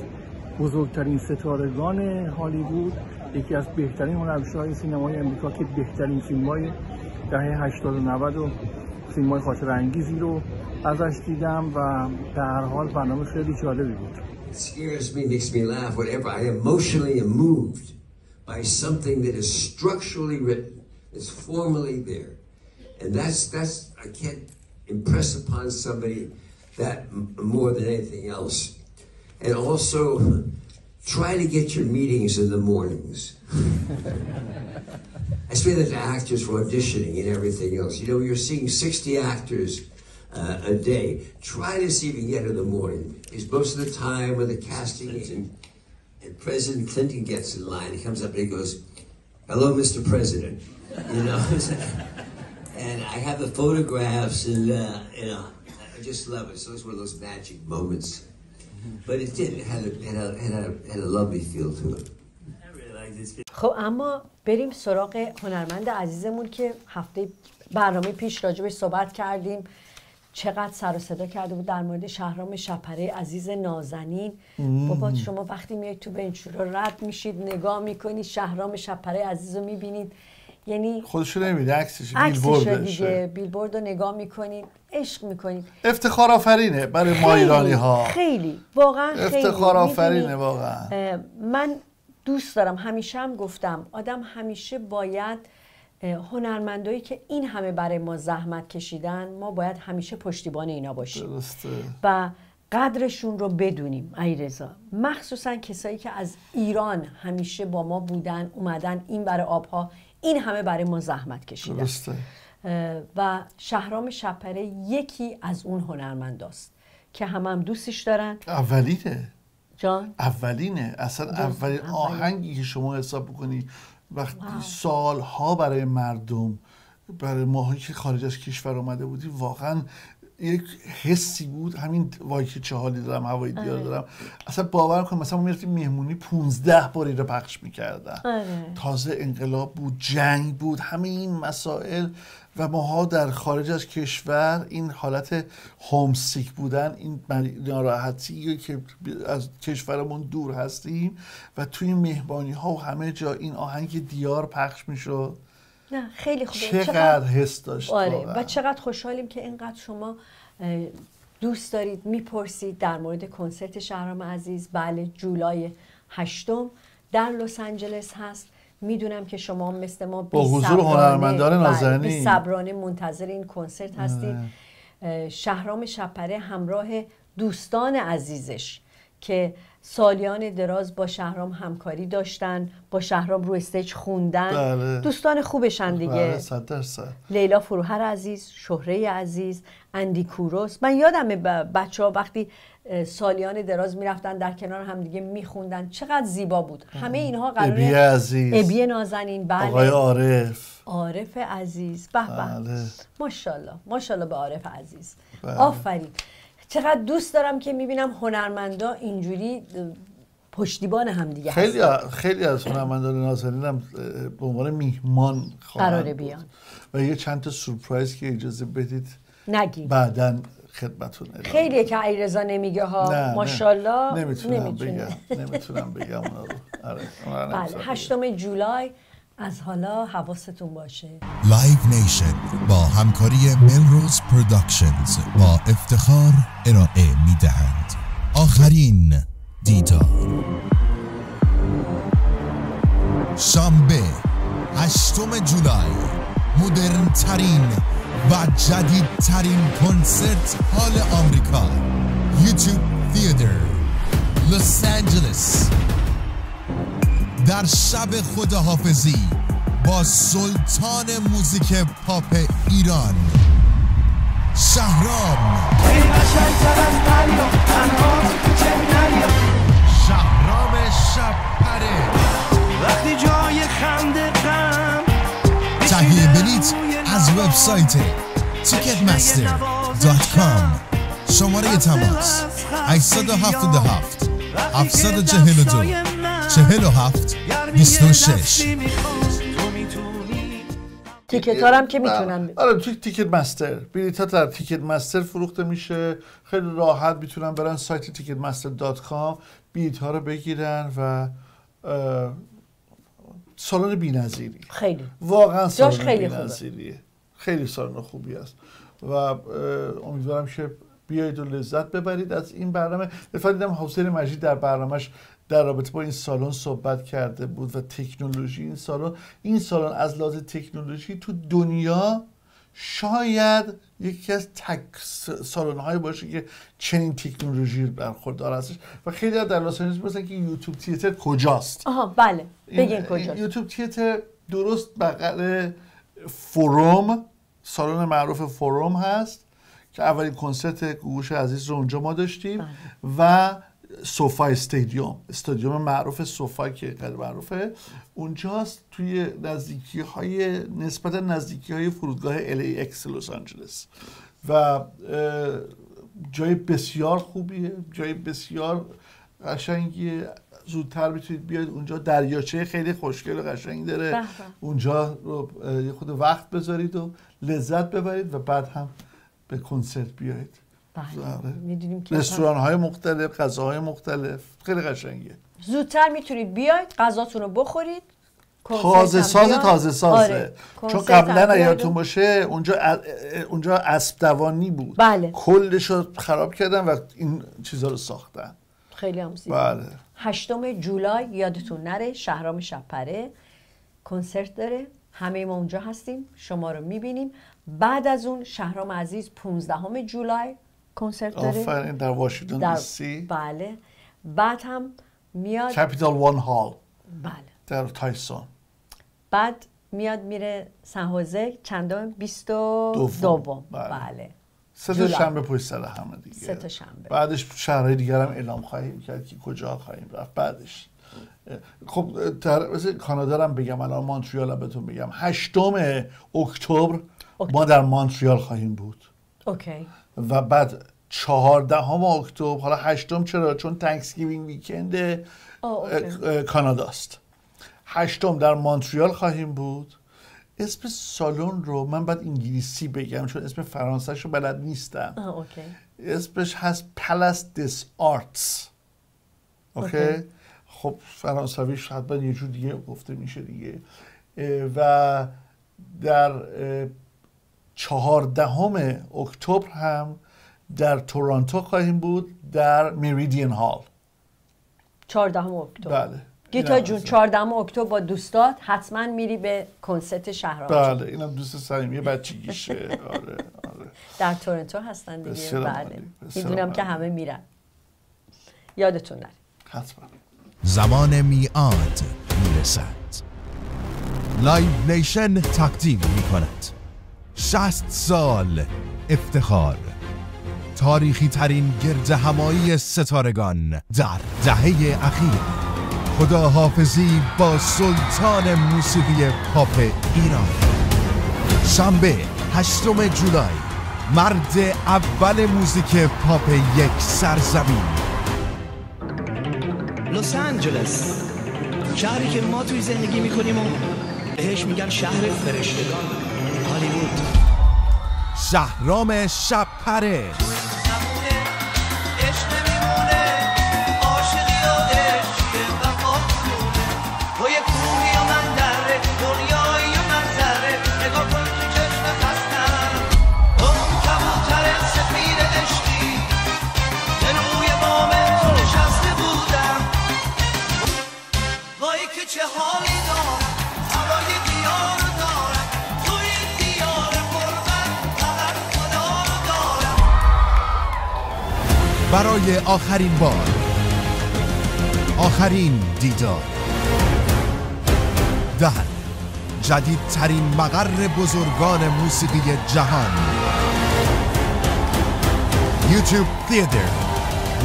بزرگترین ستارگان هالیوود یکی از بهترین هنرپیشه‌های سینمای امریکا که بهترین فیلم‌های دهه 80 و 90 و فیلم‌های خاطر انگیزی رو ازش دیدم و در هر حال برنامه خیلی جالبی بود. It scares me, makes me laugh, whatever. I emotionally am moved by something that is structurally written, is formally there. And that's, that's, I can't impress upon somebody that more than anything else. And also, try to get your meetings in the mornings. *laughs* Especially the actors for auditioning and everything else. You know, you're seeing 60 actors uh, a day. Try to see if you can get in the morning. Because most of the time when the casting is in, and President Clinton gets in line, he comes up and he goes, Hello, Mr. President. You know? *laughs* and I have the photographs and, uh, you know, I just love it. So it's one of those magic moments. But it did. It had a, had a, had a, had a lovely feel to it. خب اما بریم سراغ هنرمند عزیزمون که هفته برنامه پیش راجبش صحبت کردیم چقدر سر و صدا کرده بود در مورد شهرام شپره عزیز نازنین بابا شما وقتی میایید تو بنچورا رد میشید نگاه می‌کنید شهرام شپره عزیز رو می‌بینید یعنی خودشو نمیده عکسش بیلبوردش دیگه بیلبورد رو نگاه می‌کنید عشق می‌کنید. افتخار آفرینه برای ما ایرانی ها خیلی واقعا خیلی. افتخار آفرینه واقعا. من دوست دارم همیشه هم گفتم آدم همیشه باید هنرمندایی که این همه برای ما زحمت کشیدن ما باید همیشه پشتیبان اینا باشیم. درسته. و قدرشون رو بدونیم ای رضا مخصوصا کسایی که از ایران همیشه با ما بودن اومدن این برای آبها این همه برای ما زحمت کشیدن درسته. و شهرام شپره یکی از اون هنرمنداست که همه هم دوستش دارن. اولینه جان؟ اولینه اصلا اولین اولین. آهنگی که شما حساب بکنی وقتی سالها برای مردم برای ماهایی که خارج از کشور آمده بودی واقعا یک حسی بود همین وای که چه حالی دارم هوای دیار دارم. اصلا باور کن مثلا ما می‌رفتیم مهمونی 15 بار رو پخش می‌کردن. آره. تازه انقلاب بود جنگ بود همه این مسائل و ماها در خارج از کشور این حالت هومسیک بودن این ناراحتی که از کشورمون دور هستیم و توی مهمانی ها و همه جا این آهنگ دیار پخش می‌شد. نه خیلی خوبه چقدر حس داشت آره. و چقدر خوشحالیم که اینقدر شما دوست دارید می‌پرسید در مورد کنسرت شهرام عزیز بله جولای هشتم در لس آنجلس هست می‌دونم که شما مثل ما با حضور هنرمندان بله، نازنین. بی‌صبرانه منتظر این کنسرت هستید آره. اه، شهرام شپره همراه دوستان عزیزش که سالیان دراز با شهرام همکاری داشتن با شهرام رو استیج خوندن. بله. دوستان خوبشن دیگه بله صد درصد لیلا فروهر عزیز شهره عزیز اندی کوروس. من یادم بچه ها وقتی سالیان دراز می‌رفتن در کنار همدیگه میخوندن. چقدر زیبا بود. همه اینها قراره ابی عزیز. ابی نازنین بله. آقای عارف. عارف عزیز. به به. بله. ماشاءالله. ماشاءالله به عارف عزیز. بله. آفرین. چقدر دوست دارم که می‌بینم هنرمندا اینجوری پشتیبان همدیگه خیلی هستن. خیلی از هنرمندان نازنین هم به عنوان میهمان بود. بیان. و یه چند تا سورپرایز که اجازه بدید نگی بعدا خدمتون ادامه خیلیه که علیرضا نمیگه ها نه،. ماشاءالله نمی‌تونم. بگم نمی‌تونم بگم اونا رو آره *laughs* بله. هشتم جولای از حالا حواستون باشه. Live Nation با همکاری Melrose Productions با افتخار ارائه می دهند آخرین دیدار. شنبه هشتم جولای مدرن ترین و جدید ترین کنسرت هال آمریکا یوتیوب تیاتر لس آنجلس در شب خداحافظی با سلطان موزیک پاپ ایران. شهرام. شهرام شبپره وقتی جای خنده غم تهیه بلیت از وبسایت ticketmaster.com شماره تماس 877 742 47 26 ticket ارم که می‌تونن آره توی Ticketmaster بلیط ها در Ticketmaster فروخته میشه. خیلی راحت می‌تونن برن سایت Ticketmaster dot com بلیط ها رو بگیرن و سالن بی‌نظیری. خیلی. واقعا سالن خیلی. بی‌نظیریه. خیلی سالن خوبی است. و امیدوارم که بیایید و لذت ببرید از این برنامه. دفعه دیدم حسین مجید در برنامهش در رابطه با این سالن صحبت کرده بود و تکنولوژی این سالن. این سالن از لحاظ تکنولوژی تو دنیا شاید یکی از تک سالن های باشه که چنین تکنولوژی برخوردار هستش. و خیلی در لس آنجلس مثلا که یوتیوب تیتر کجاست؟ آها بله بگین کجاست. یوتیوب تیتر درست بغل فروم سالن معروف فروم هست. که اولین کنسرت گوش عزیز رو اونجا ما داشتیم بله. و سوفا استادیوم. استادیوم معروف سوفا که خیلی معروفه. اونجاست توی نزدیکی های نسبتا نزدیکی های فرودگاه LAX لس آنجلس. و جای بسیار خوبیه. جای بسیار قشنگیه. زودتر می‌تونید بیاید اونجا. دریاچه خیلی خوشگل و قشنگ داره. به به. اونجا رو یه خود وقت بذارید و لذت ببرید و بعد هم به کنسرت بیایید بله. می‌دونیم که رستوران های مختلف غذاهای مختلف. خیلی قشنگه. زودتر می‌تونید بیاید غذاتون رو بخورید. تازه ساز. تازه سازه. آره. چون قبلا یادتون باشه اونجا اونجا اسب دوانی بود. بله. کلش رو خراب کردن و این چیزا رو ساختن. خیلی هم زیبا. بله. هشتم جولای یادتون نره شهرام شبپره کنسرت داره. همه ما اونجا هستیم. شما رو می‌بینیم. بعد از اون شهرام عزیز 15 جولای کنسرت داره. آفرین در واشنگتن در- سی بله. بعد هم میاد کپیتال وان هال بله. در تایسون. بعد میاد میره سنحوزه چندم؟ بیست و دوم. بله. بله. سه تا. شنبه پشت سر همه دیگه. سه تا شنبه. بعدش شهرهای دیگر هم اعلام خواهیم کرد که کجا خواهیم رفت. بعدش. خب در کانادا هم بگم الان مونتریال هم بهتون بگم. هشتم اکتبر ما در مونتریال خواهیم بود. okay. و بعد چهاردهم اکتبر حالا هشتم چرا؟ چون Thanksgiving weekend okay. کاناداست. هشتم در مونتریال خواهیم بود. اسم سالن رو من باید انگلیسی بگم چون اسم فرانسهش رو بلد نیستم. آه، okay. اسمش هست Place des Arts okay؟ okay. خب فرانسویش حتما یه جور دیگه گفته میشه دیگه. و در چهاردهم اکتبر هم در تورنتو خواهیم بود در مریدین هال. 14 اکتبر. بله گیتا جون هست. 14 اکتبر با دوستات حتما میری به کنسرت شهرام بله اینم دوست صمیمی بچگیشه. *laughs* آره آره. در تورنتو هستن دیگه. بله. می‌دونم که. همه میرن. یادتون نره. حتما. زمان میعاد می‌رسد. Live Nation تقدیم می کند 60 سال افتخار. تاریخی ترین گرد همایی ستارگان در دهه اخیر. خداحافظی با سلطان موسیقی پاپ ایران. شنبه هشتم جولای مرد اول موزیک پاپ یک سرزمین. لس آنجلس شهری که ما توی زندگی می‌کنیم و بهش میگن شهر فرشتگان. هالیوود. شهرام شب پره. برای آخرین بار. آخرین دیدار. در جدیدترین مقر بزرگان موسیقی جهان. یوتیوب تیتر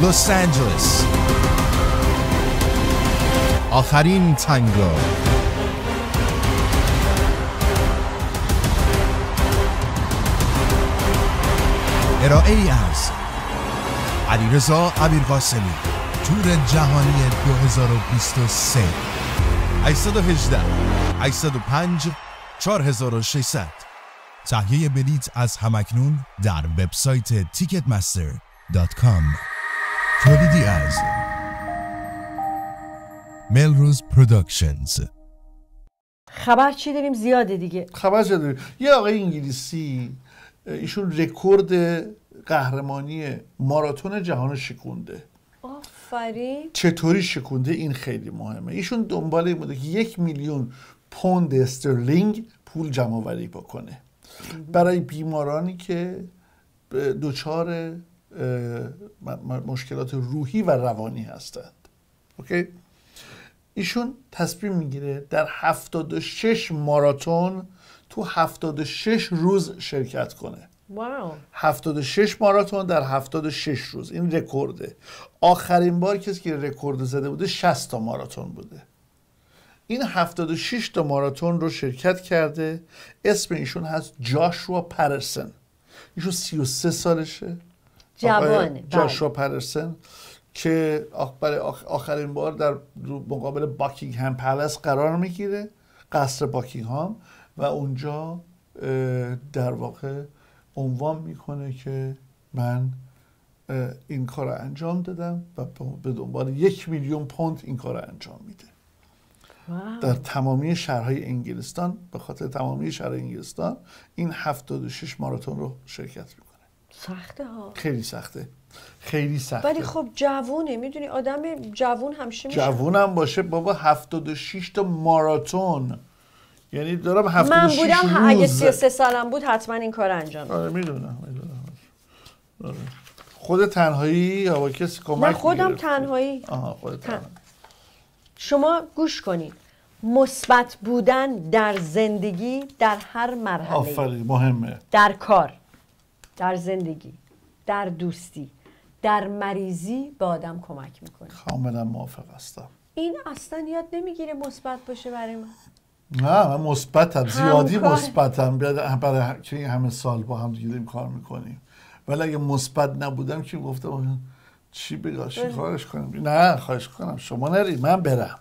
لس آنجلس. آخرین تنگو ارائه از علیرضا امیرقاسمی تور جهانی 2023 818 805 4600 تهیه بلیت از همکنون در وبسایت کام تولیدی از ملروز پرودکشنز خبر چی داریم؟ زیاده دیگه. خبر چه داریم؟ یه آقای انگلیسی ایشون رکورد قهرمانی ماراتون جهان شکونده. آفرین. چطوری شکونده؟ این خیلی مهمه. ایشون دنبال این بوده که یک میلیون پوند استرلینگ پول جمع آوری بکنه برای بیمارانی که دچار مشکلات روحی و روانی هستند. okay؟ ایشون تصمیم می‌گیره در 76 ماراتون تو 76 روز شرکت کنه. واو 76 ماراتون در 76 روز. این رکورده. آخرین بار کسی که رکورد زده بوده 60 تا ماراتون بوده. این 76 تا ماراتون رو شرکت کرده. اسم ایشون هست جاشوا پرسن ایشون 33 سالشه. جوانه، بله. جاشوا پرسن که برای آخ- آخرین بار در مقابل باکینگهم پلس قرار می‌گیره. قصر باکینگهام. و اونجا در واقع عنوان می‌کنه که من این کار رو انجام دادم و به دنبال یک میلیون پوند این کار رو انجام میده. در تمامی شهرهای انگلستان به خاطر تمامی شهرهای انگلستان این 76 ماراتون رو شرکت می‌کنه. سخته ها. خیلی سخته. خیلی سخته. ولی خب جوونه می‌دونی آدم جوون همیشه میشه. جوونم باشه. بابا 76 تا ماراتون یعنی دارم من 76 بودم روز اگه 33 سالم بود حتما این کار انجام. آره می‌دونم می‌دونم. آره. خود تنهایی یا با کسی کمک نه خودم؟ تنهایی. آها خود تنهایی. شما گوش کنید. مثبت بودن در زندگی در هر مرحله. آفرین مهمه. در کار در زندگی در دوستی در مریضی به آدم کمک می‌کنه. کاملا موافق هستم. این اصلا یاد نمی‌گیره مثبت باشه برای من نه من مثبتم زیادی. مثبتم برای که این همه سال با هم دیگه داریم کار می‌کنیم ولی اگه مثبت نبودم که گفتم چی بله. کارش کنیم نه خواهش کنم شما نری من برم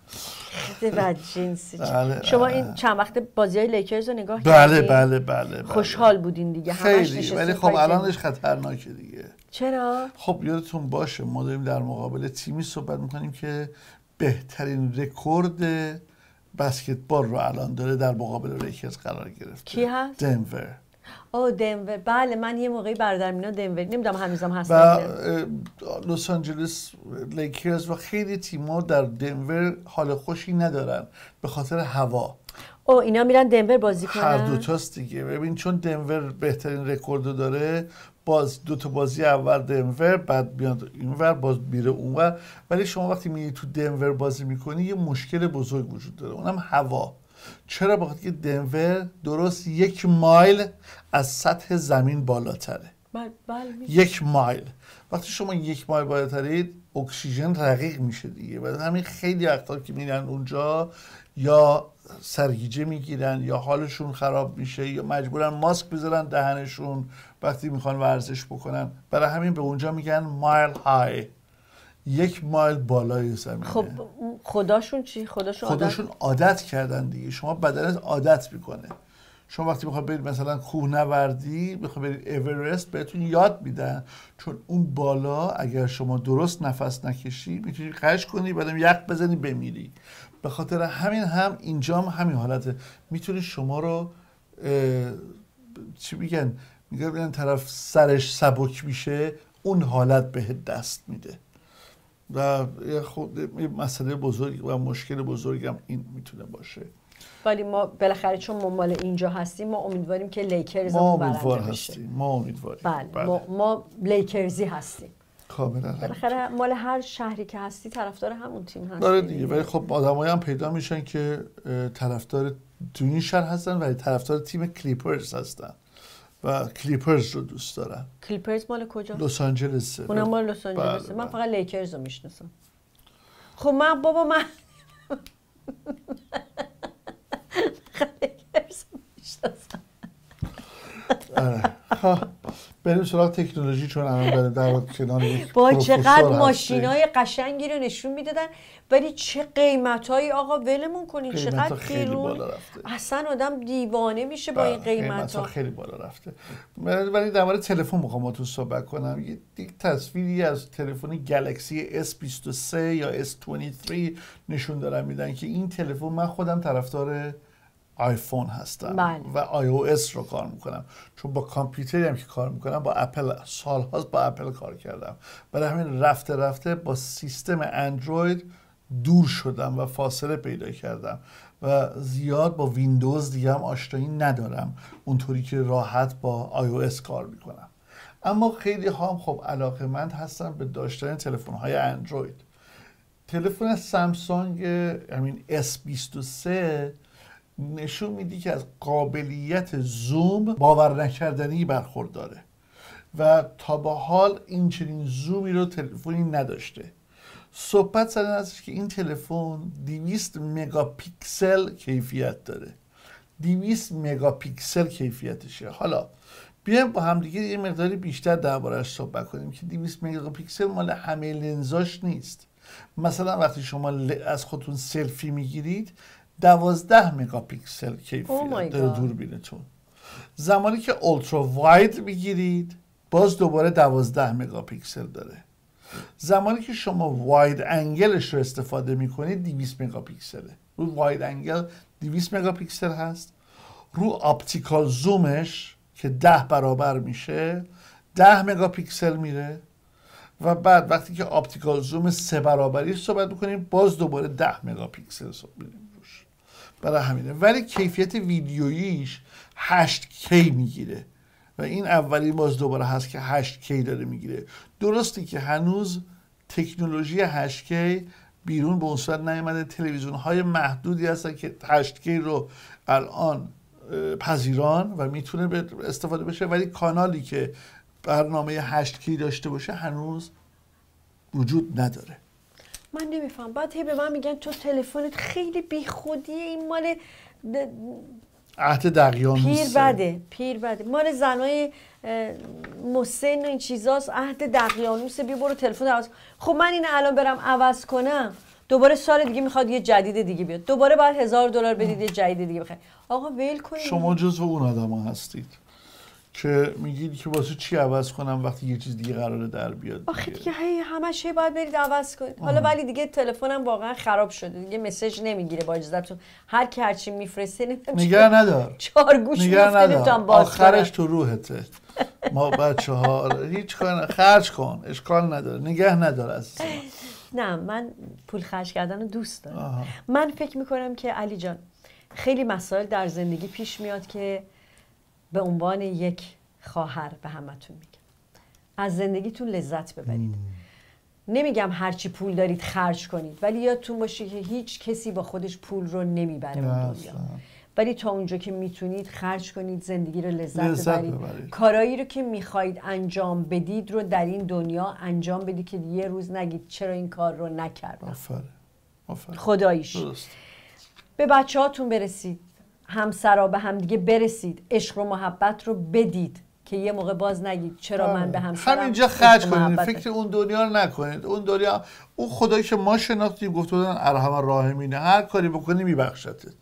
و جنسی *laughs* بله، شما. این چند وقت بازی های لیکرز رو نگاه بله؟ بله بله, بله. خوشحال بودین دیگه خیلی ولی خب الانش خطرناکه دیگه چرا خب یادتون باشه ما داریم در مقابل تیمی صحبت می‌کنیم که بهترین رکورد بسکتبال رو الان داره در مقابل لیکرز قرار گرفته. کی هست؟ دنور. او دنور. بله من یه موقعی برادرم اینا دنور. نمی‌دونم هنوزم و هستن اه، لس آنجلس لیکرز و خیلی تیم‌ها در دنور حال خوشی ندارن به خاطر هوا. او اینا میرن دنور بازی کنن؟ هر دوتاست دیگه. ببین چون دنور بهترین رکورد رو داره باز دو تا بازی اول دنور بعد بیاد اینور باز میره اونور. ولی شما وقتی میری تو دنور بازی می‌کنی یه مشکل بزرگ وجود داره. اونم هوا. چرا؟ بخاطر که دنور درست یک مایل از سطح زمین بالاتره. بله بله یک مایل. وقتی شما یک مایل بالاترید اکسیژن رقیق میشه دیگه. و همین خیلی وقتا که میرن اونجا یا سرگیجه می‌گیرن یا حالشون خراب میشه یا مجبورن ماسک بذارن دهنشون وقتی می‌خوان ورزش بکنن. برای همین به اونجا میگن مایل های. یک مایل بالای زمینه. خب خداشون چی؟ خداشون عادت- خودشون عادت کردن دیگه. شما بدنت عادت می‌کنه. شما وقتی می‌خواد برید مثلا کوهنوردی می‌خواد برید اورست بهتون یاد میدن. چون اون بالا اگر شما درست نفس نکشی می‌تونی خش کنی بعدم یخ بزنی بمیری. به خاطر همین هم اینجا هم همین حالته. می‌تونه شما رو چی میگن؟ میگن بگن طرف سرش سبک میشه اون حالت به دست میده. و خود مسئله بزرگ و مشکل بزرگم این می‌تونه باشه. ولی ما بالاخره چون ما مال اینجا هستیم ما امیدواریم که لیکرز ما امیدوار هستیم ما امیدواریم. بله, ما, ما لیکرزی هستیم. کاملا. بالاخره مال هر شهری که هستی طرفدار همون تیم هستی. داره دیگه ولی خب آدمایی هم پیدا میشن که طرفدار تو این شهر هستن ولی طرفدار تیم کلیپرز هستن. و کلیپرز رو دوست دارن کلیپرز مال کجا؟ لس آنجلسه. اونم مال لس آنجلس بله، من بله. فقط لیکرز رو می‌شناسم. خب من بابا من *laughs* لیکرز رو می‌شناسم. آره. بریم سراغ تکنولوژی چون الان در کنار با چقدر هستیم. ماشین های قشنگی رو نشون می‌دادن ولی چه قیمت هایی آقا ولمون کنین چقدر خیلی بالا رفته. اصلا آدم دیوانه میشه با این بله، قیمت قیمت‌ها ها خیلی بالا رفته ولی در مورد تلفن می‌خوام با تو صحبت کنم یه یک تصویری از تلفن گلکسی S23 یا S23 نشون دارم میدن که این تلفن من خودم طرفدار آیفون هستم بله. و iOS رو کار می‌کنم. چون با کامپیوتری هم که کار می‌کنم با اپل سالهاست با اپل کار کردم. برای همین رفته رفته با سیستم اندروید دور شدم و فاصله پیدا کردم. و زیاد با ویندوز دیگه هم آشنایی ندارم. اونطوری که راحت با iOS کار می‌کنم. اما خیلی ها هم خب علاقه مند هستن به داشتن تلفن های اندروید. تلفن سامسونگ همین S23 نشون میدی که از قابلیت زوم باور نکردنی برخورداره. و تا به حال این چنین زومی رو تلفنی نداشته. صحبت سر هستش که این تلفن 200 مگاپیکسل کیفیت داره. 200 مگاپیکسل کیفیتشه. حالا بیایم با همدیگه یه مقداری بیشتر دربارهش صحبت کنیم که 200 مگاپیکسل مال همه لنزاش نیست. مثلا وقتی شما از خودتون سلفی می‌گیرید 12 مگاپیکسل Oh کیفیت my داره God. دوربینتون زمانی که ultra wide می‌گیرید باز دوباره 12 مگاپیکسل داره. زمانی که شما wide angle ش رو استفاده می‌کنید 200 مگاپیکسله. رو wide angle 200 مگاپیکسل هست. رو optical zoom ش که 10 برابر میشه 10 مگاپیکسل میره. و بعد وقتی که آپتیکال زوم سه برابری صحبت می‌کنیم باز دوباره 10 مگاپیکسل صحبت می‌کنیم. برای همینه. ولی کیفیت ویدیوییش 8K می‌گیره. و این اولی باز دوباره هست که 8K داره می‌گیره. درسته که هنوز تکنولوژی 8K بیرون به اون صورت نیومده. تلویزیون های محدودی هستن که 8K رو الان پذیران و می‌تونه به استفاده بشه. ولی کانالی که برنامه 8K داشته باشه هنوز وجود نداره. من نمیفهم. بعد هی به من میگن تو تلفنت خیلی بیخودیه این مال عهد دقیانوسه پیر بده پیر بده. مال زنای مسن و این چیزاست. عهد دقیانوسه بی برو تلفن عوض. خب من این الان برم عوض کنم. دوباره سال دیگه می‌خواد یه جدید دیگه بیاد. دوباره بعد هزار دلار بدید یه جدید دیگه بخرید. آقا ول کنید. شما جزو اون آدم هستید. که میگید که واسه چی عوض کنم وقتی یه چیز دیگه قراره در بیاد آخه دیگه؟ هی همش هی باید برید عوض کنید. حالا ولی دیگه تلفنم واقعا خراب شده. دیگه مسیج نمی‌گیره با اجازهتون. هر کی هرچی میفرسته نمی‌دونم نگه ندار. چهار گوش ندار. آخرش. تو روحته. ما بچه ها هیچ کار خرج کن. اشکال نداره. نگه ندار از *laughs* نه من پول خرج کردن رو دوست دارم. آها. من فکر می‌کنم که علی جان خیلی مسائل در زندگی پیش میاد که به عنوان یک خواهر به همتون میگم. از زندگیتون لذت ببرید. نمیگم هرچی پول دارید خرج کنید ولی یادتون باشه که هیچ کسی با خودش پول رو نمی‌بره اون دنیا. ولی تا اونجا که می‌تونید خرج کنید زندگی رو لذت, لذت ببرید. ببرید. کارایی رو که می‌خواهید انجام بدید رو در این دنیا انجام بدید که یه روز نگید چرا این کار رو نکردم. آفره آفره خداییش. درست به بچه هاتون برسید. همسرا به همدیگه برسید عشق و محبت رو بدید که یه موقع باز نگید چرا من به همسرم همینجا خرج کنید فکر اون دنیا رو نکنید. اون دنیا اون خدایی که ما شناختیم گفته بودن ارحم الراحمینه هر کاری بکنی میبخشتت.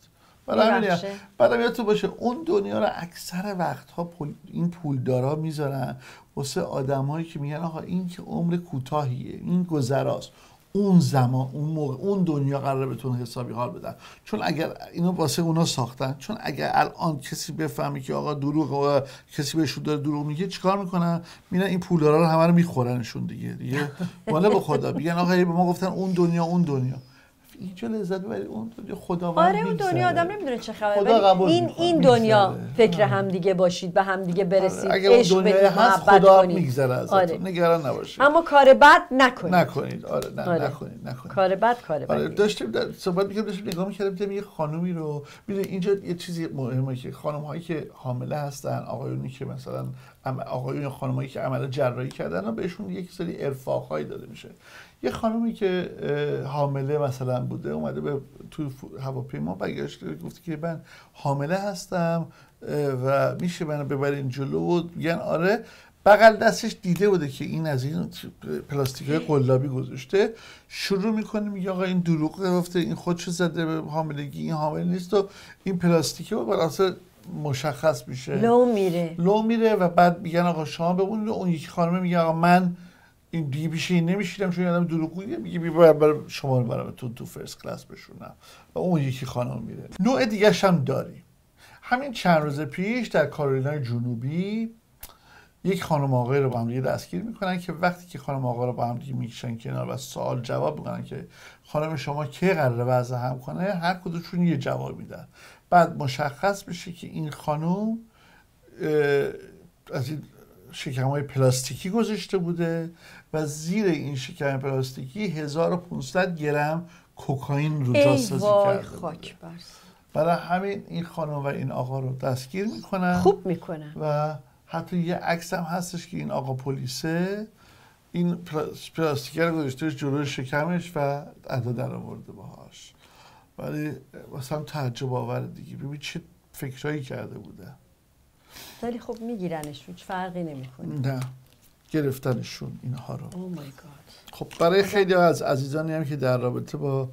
برای. بعدم یادتون باشه اون دنیا رو اکثر وقتها پول این پولدارا می‌ذارن واسه آدمایی که میگن آقا این که عمر کوتاهیه این گذراست. اون زمان اون موقع اون دنیا قراره بهتون حسابی حال بدن. چون اگر اینو واسه اونا ساختن چون اگر الان کسی بفهمی که آقا دروغ و کسی بهشون داره دروغ میگه چیکار می‌کنن؟ میرن این پولدارا رو همه رو میخورنشون دیگه دیگه. والا به خدا. میگن آقا به ما گفتن اون دنیا اون دنیا. اینجا لذت ببرید اون دنیا خداوند آره اون. دنیا آدم نمی‌دونه چه خبره. خدا ولی قبول این این دنیا. فکر همدیگه باشید به همدیگه برسید اگه اون عشق دنیا هست خدا هم میگذره ازتون. آره. نگران نباشید. اما کار بد نکنید. نکنید. آره نه آره. نکنید نکنید. کار بد کار آره بد داشتیم در صحبت می‌کردیم داشتیم نگاه می‌کردیم دیدم یه خانومی رو ببینید اینجا یه چیزی مهمه که خانم هایی که حامله هستن آقایونی که مثلا آقایون یا خانمایی که عمل جراحی کردن بهشون یک سری ارفاق‌هایی داده میشه. یه خانومی که حامله مثلا بوده اومده به تو هواپیما برگشته گفته که من حامله هستم و میشه منو ببرین جلو. و میگن آره بغل دستش دیده بوده که این از این پلاستیک های قلابی گذاشته. شروع می‌کنه میگه آقا این دروغ گفته این خودشو زده به حاملگی این حامله نیست و این پلاستیکه و براسه مشخص میشه. لو میره. لو میره و بعد میگن آقا شما بمونید اون یکی خانمه میگه آقا من این دیگه پیش این نمیشینم چون آدم دروغگوییه میگه بی بر شما رو برم تو تو first class بشونم. و اون یکی خانم میره. نوع دیگه هم داریم. همین چند روز پیش در کارولینای جنوبی یک خانم آقای رو با هم دیگه دستگیر می‌کنن که وقتی که خانم آقا رو با هم دیگه می‌کشن کنار و سوال جواب می‌کنن که خانم شما کی قراره وضع هم کنه هر کدومشون یه جواب میدن. بعد مشخص میشه که این خانم از این شکم های پلاستیکی گذاشته بوده و زیر این شکم پلاستیکی 1500 گرم کوکائین رو جاسازی کرده بوده. خاک برای همین این خانم و این آقا رو دستگیر می‌کنن خوب می‌کنن. و حتی یه عکس هم هستش که این آقا پلیسه این پلا- پلاستیکه رو گذاشته جلوی شکمش و ادا در آورده باهاش. ولی واسه هم تعجب آور دیگه. ببین چه فکرایی کرده بوده. ولی خب میگیرنش هیچ فرقی نمی‌کنه. نه. گرفتنشون اینها رو. گاد خب برای خیلی از عزیزانی هم که در رابطه با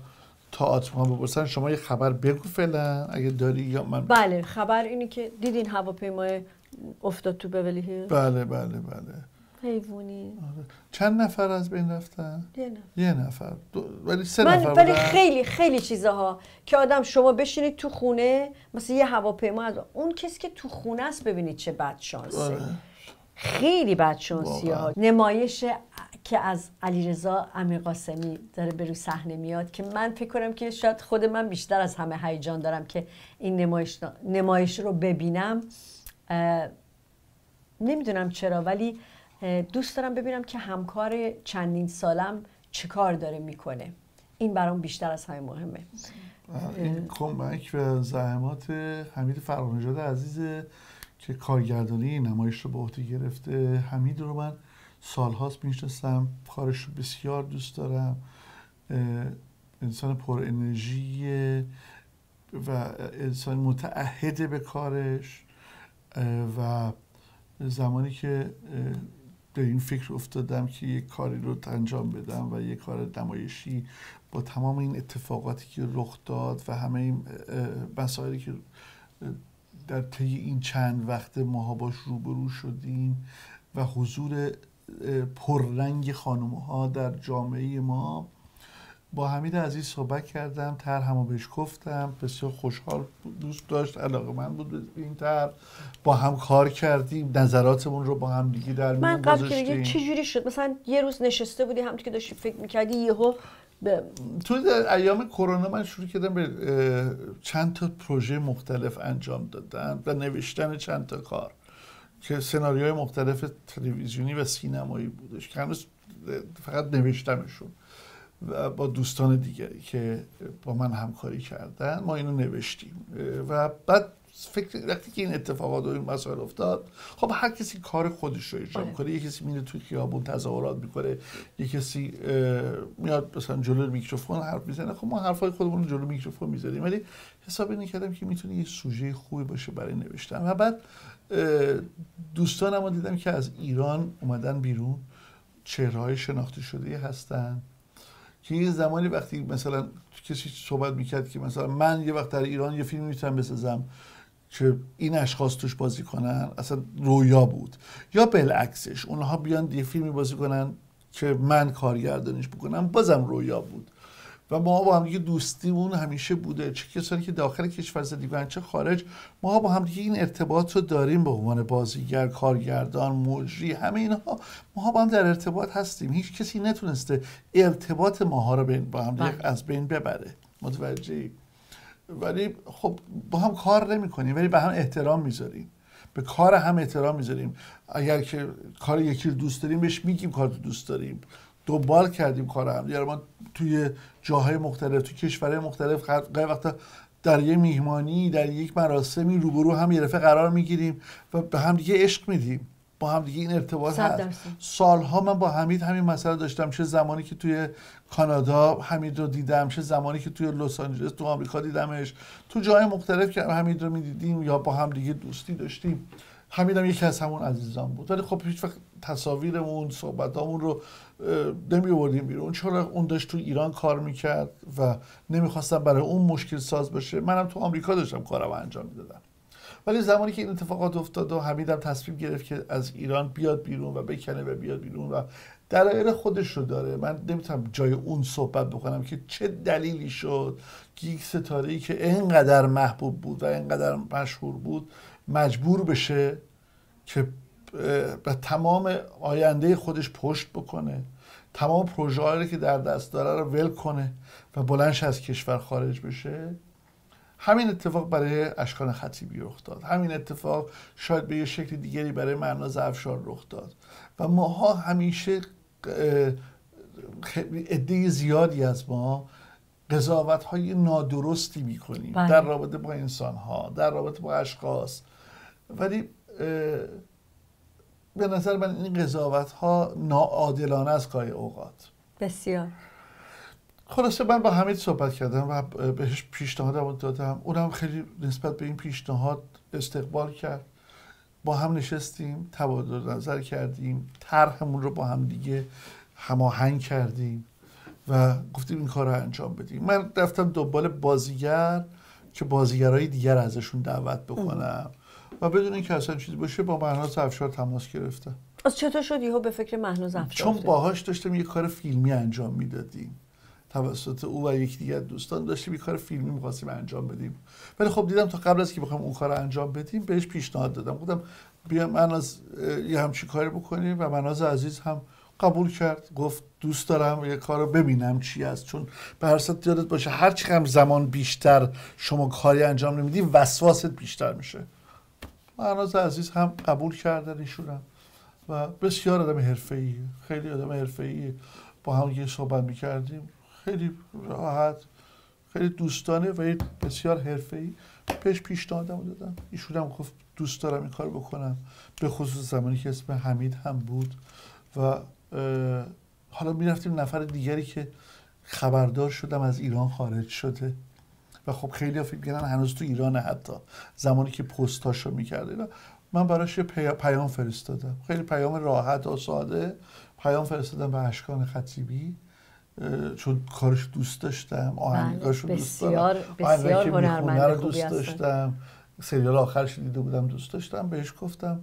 تئاتر ما بپرسن شما یه خبر بگو فعلا اگه داری یا من بله خبر اینه که دیدین هواپیمای افتاد تو بولی بله بله بله. حیوانی چند نفر از بین رفتن یه نفر. یه نفر دو... ولی سه من نفر ولی بودن؟ خیلی خیلی چیزاها که آدم شما بشینید تو خونه مثلا یه هواپیما از اون کسی که تو خونه است ببینید چه بد شانسه آره. خیلی بد شانسی ها. نمایش که از علیرضا امیرقاسمی داره به روی صحنه میاد که من فکر کنم که شاید خود من بیشتر از همه هیجان دارم که این نمایش نمایش رو ببینم نمی‌دونم چرا ولی دوست دارم ببینم که همکار چندین سالم چه کار داره می‌کنه. این برام بیشتر از همه مهمه. این کمک و زحمات حمید فرخنژاد عزیز که کارگردانی نمایش رو به عهده گرفته. حمید رو من سالهاست می‌شناسم کارش رو بسیار دوست دارم. انسان پر انرژی و انسان متعهد به کارش. و زمانی که به این فکر افتادم که یک کاری رو انجام بدم و یک کار نمایشی با تمام این اتفاقاتی که رخ داد و همه این مسائلی که در طی این چند وقت ماها باش روبرو شدیم و حضور پررنگ خانم ها در جامعه ما با حمید عزیز صحبت کردم طرحمو بهش گفتم. بسیار خوشحال بود، دوست داشت علاقه من بود به این طرح. با هم کار کردیم نظراتمون رو با هم دیگه در من قبل که گذاشتیم. بگم چه جوری شد؟ مثلا یه روز نشسته بودی همونطور که داشتی فکر می‌کردی یهو به تو در ایام کرونا من شروع کردم به چند تا پروژه مختلف انجام دادن و نوشتن چند تا کار. که سناریوهای مختلف تلویزیونی و سینمایی بودش که هنوز فقط نوشتمشون و با دوستان دیگری که با من همکاری کردن ما اینو نوشتیم. و بعد فکر وقتی که این اتفاقات و این مسائل افتاد خب هر کسی کار خودش رو اجرا آره. می‌کنه. یه کسی میره توی خیابون تظاهرات می‌کنه یه کسی میاد مثلا جلو میکروفون حرف می‌زنه. خب ما حرفای خودمون رو جلو میکروفون می‌زنیم ولی حساب اینه کردم که می‌تونه یه سوژه خوبی باشه برای نوشتن. و بعد دوستانم رو دیدم که از ایران اومدن بیرون. چهره های شناخته شده هستن. که یه زمانی وقتی مثلا کسی صحبت می‌کرد که مثلا من یه وقت در ایران یه فیلم می‌تونم بسازم که این اشخاص توش بازی کنن اصلا رویا بود. یا بالعکسش اونها بیان یه فیلمی بازی کنن که من کارگردانیش بکنم بازم رویا بود. و ما با هم دیگه دوستیمون همیشه بوده. چه کسانی که داخل کشور زندگی چه خارج ما با هم دیگه این ارتباط رو داریم به عنوان بازیگر کارگردان مجری همه اینها. ما با هم در ارتباط هستیم. هیچ کسی نتونسته ارتباط ماها رو با هم دیگه از بین ببره. متوجهی؟ ولی خب با هم کار نمی کنیم ولی به هم احترام می‌ذاریم. به کار هم احترام می‌ذاریم. اگر که کار یکی رو دوست داریم بهش میگیم کار رو دوست داریم. دنبال کردیم کار هم. یعنی ما توی جاهای مختلف توی کشورهای مختلف گاهی وقتا در یه میهمانی در یک مراسمی روبرو هم یه دفعه قرار می‌گیریم و به هم دیگه عشق میدیم. با هم دیگه این ارتباط هست. سالها من با حمید همین مسئله داشتم. چه زمانی که توی کانادا حمید رو دیدم چه زمانی که توی لس آنجلس تو آمریکا دیدمش. تو جای مختلف که حمید رو می‌دیدیم یا با هم دیگه دوستی داشتیم. حمید هم یکی از همون عزیزان بود. ولی خب هیچ وقت تصاویرمون صحبتامون رو نمی بردیم بیرون. چون اون داشت تو ایران کار می‌کرد و نمی‌خواستم برای اون مشکل ساز باشه منم تو آمریکا داشتم کارم انجام می‌دادم. ولی زمانی که این اتفاقات افتاد و حمیدم تصمیم گرفت که از ایران بیاد بیرون و بکنه و بیاد بیرون و دلایل خودش رو داره. من نمی‌تونم جای اون صحبت بکنم که چه دلیلی شد که یک ستاره ای که اینقدر محبوب بود و اینقدر مشهور بود. مجبور بشه که به تمام آینده خودش پشت بکنه. تمام پروژه که در دست داره رو ول کنه و بلنش از کشور خارج بشه. همین اتفاق برای اشکان خطیبی رخ داد. همین اتفاق شاید به یه شکل دیگری برای معناز افشار رخ داد. و ماها همیشه عده زیادی از ما قضاوت های نادرستی می‌کنیم. بله. در رابطه با انسان ها در رابطه با اشخاص. ولی به نظر من این قضاوت ها ناعادلانه است گاهی اوقات. بسیار. خلاصه من با حمید صحبت کردم و بهش پیشنهاد دادم. اونم خیلی نسبت به این پیشنهاد استقبال کرد. با هم نشستیم تبادل نظر کردیم طرحمون رو با هم دیگه هماهنگ کردیم و گفتیم این کار رو انجام بدیم. من رفتم دنبال بازیگر که بازیگرهای دیگر ازشون دعوت بکنم. و بدون اینکه اصلا چیزی باشه با مهناز افشار تماس گرفتم از چطور شد یهو به فکر مهناز افشار چون باهاش داشتم یه کار فیلمی انجام می‌دادیم. توسط او و یک دیگر دوستان داشتیم یه کار فیلمی می‌خواستیم انجام بدیم. ولی خب دیدم تا قبل از که بخوام اون کار انجام بدیم بهش پیشنهاد دادم. گفتم بیا من از یه همچی کاری بکنیم. و مناز عزیز هم قبول کرد. گفت دوست دارم یه کار رو ببینم چی است چون به هر یادت باشه هر چقدر زمان بیشتر شما کاری انجام نمیدی وسواست بیشتر میشه. معناز عزیز هم قبول کردن ایشون و بسیار آدم حرفه‌ای خیلی آدم حرفه‌ای با هم یه صحبت می‌کردیم. خیلی راحت خیلی دوستانه و بسیار حرفه‌ای. پیش پیشنهادم دادم. ایشون هم گفت دوست دارم این کار بکنم. به خصوص زمانی که اسم حمید هم بود. و حالا می‌رفتیم نفر دیگری که خبردار شدم از ایران خارج شده. و خب خیلی فکر می‌کنن هنوز تو ایران حتی. زمانی که پستاشو می‌کرده من براش پیام فرستادم. خیلی پیام راحت و ساده. پیام فرستادم به اشکان خطیبی. چون کارش دوست داشتم. آهنگاشو بله، دوست دارم. بسیار هنرمند رو دوست داشتم. سریال آخرش دیده بودم دوست داشتم. بهش گفتم.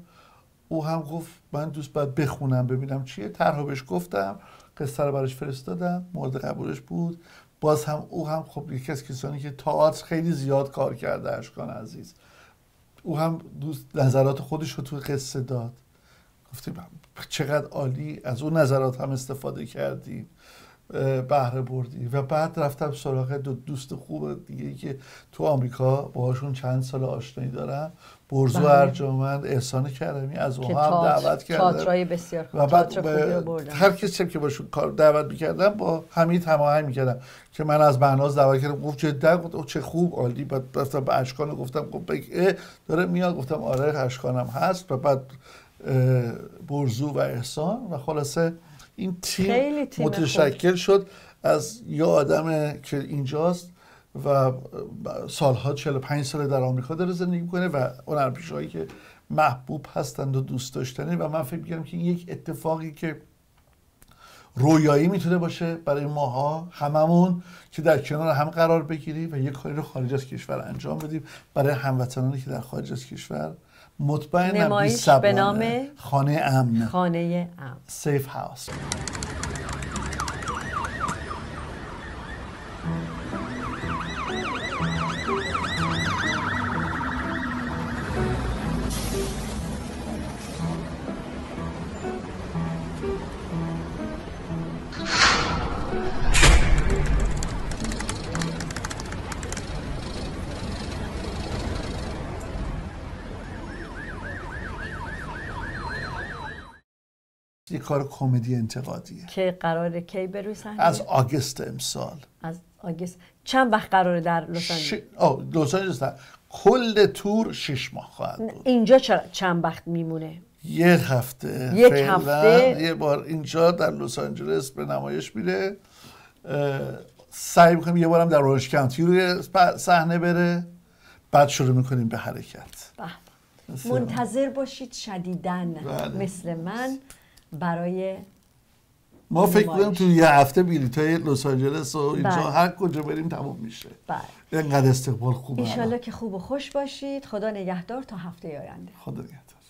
او هم گفت من دوست باید بخونم ببینم چیه. طرح بهش گفتم. قصه رو براش فرستادم. مورد قبولش بود. باز هم او هم خب یکی از کسانی که تئاتر خیلی زیاد کار کرده اشکان عزیز. او هم دوست نظرات خودش رو توی قصه داد. گفتیم چقدر عالی از اون نظرات هم استفاده کردیم بهره بردی. و بعد رفتم سراغ دو دوست خوب دیگه که تو آمریکا باهاشون چند سال آشنایی دارم برزو بله. ارجمند احسان کرمی از اونها هم دعوت کردم بسیار و بعد هر کسی که باشون کار دعوت می‌کردم با حمید هماهنگ می‌کردم که من از بناز دعوت کردم. گفت جدا گفت چه خوب عالی. بعد رفتم به اشکان گفتم گفت داره میاد. گفتم آره اشکانم هست. و بعد برزو و احسان. و خلاصه این تیم, تیم متشکل شد. از یه آدم که اینجاست و سالها 45 سال در آمریکا داره زندگی می‌کنه و اون هایی که محبوب هستند و دوست داشتنه و من فکر می‌کنم که یک اتفاقی که رویایی می‌تونه باشه برای ماها هممون که در کنار هم قرار بگیریم و یه کاری رو خارج از کشور انجام بدیم برای هموطنانی که در خارج از کشور. مطمئنم نمایش بی‌صبرانه. به نام خانه امن. خانه ام سیف هاوس کار کمدی انتقادیه. که قراره کی بروی صحنه از آگست امسال. از آگست. چند وقت قراره در لس ش... آنجلس نه. کل تور شش ماه خواهد بود. اینجا چرا- چند وقت میمونه؟ یک هفته. یک هفته. یه بار اینجا در لس آنجلس به نمایش میره. سعی می‌کنیم یه بارم در اورنج کانتی روی صحنه بره. بعد شروع می‌کنیم به حرکت. به. بسیار. منتظر باشید شدیدن بله. مثل من. برای ما فکر. کنیم تو یه هفته بلیط های لس آنجلس و اینجا بله. هر کجا بریم تموم میشه. بله. اینقدر استقبال خوبه ایشالله که خوب و خوش باشید. خدا نگهدار تا هفته آینده. خدا نگهدار.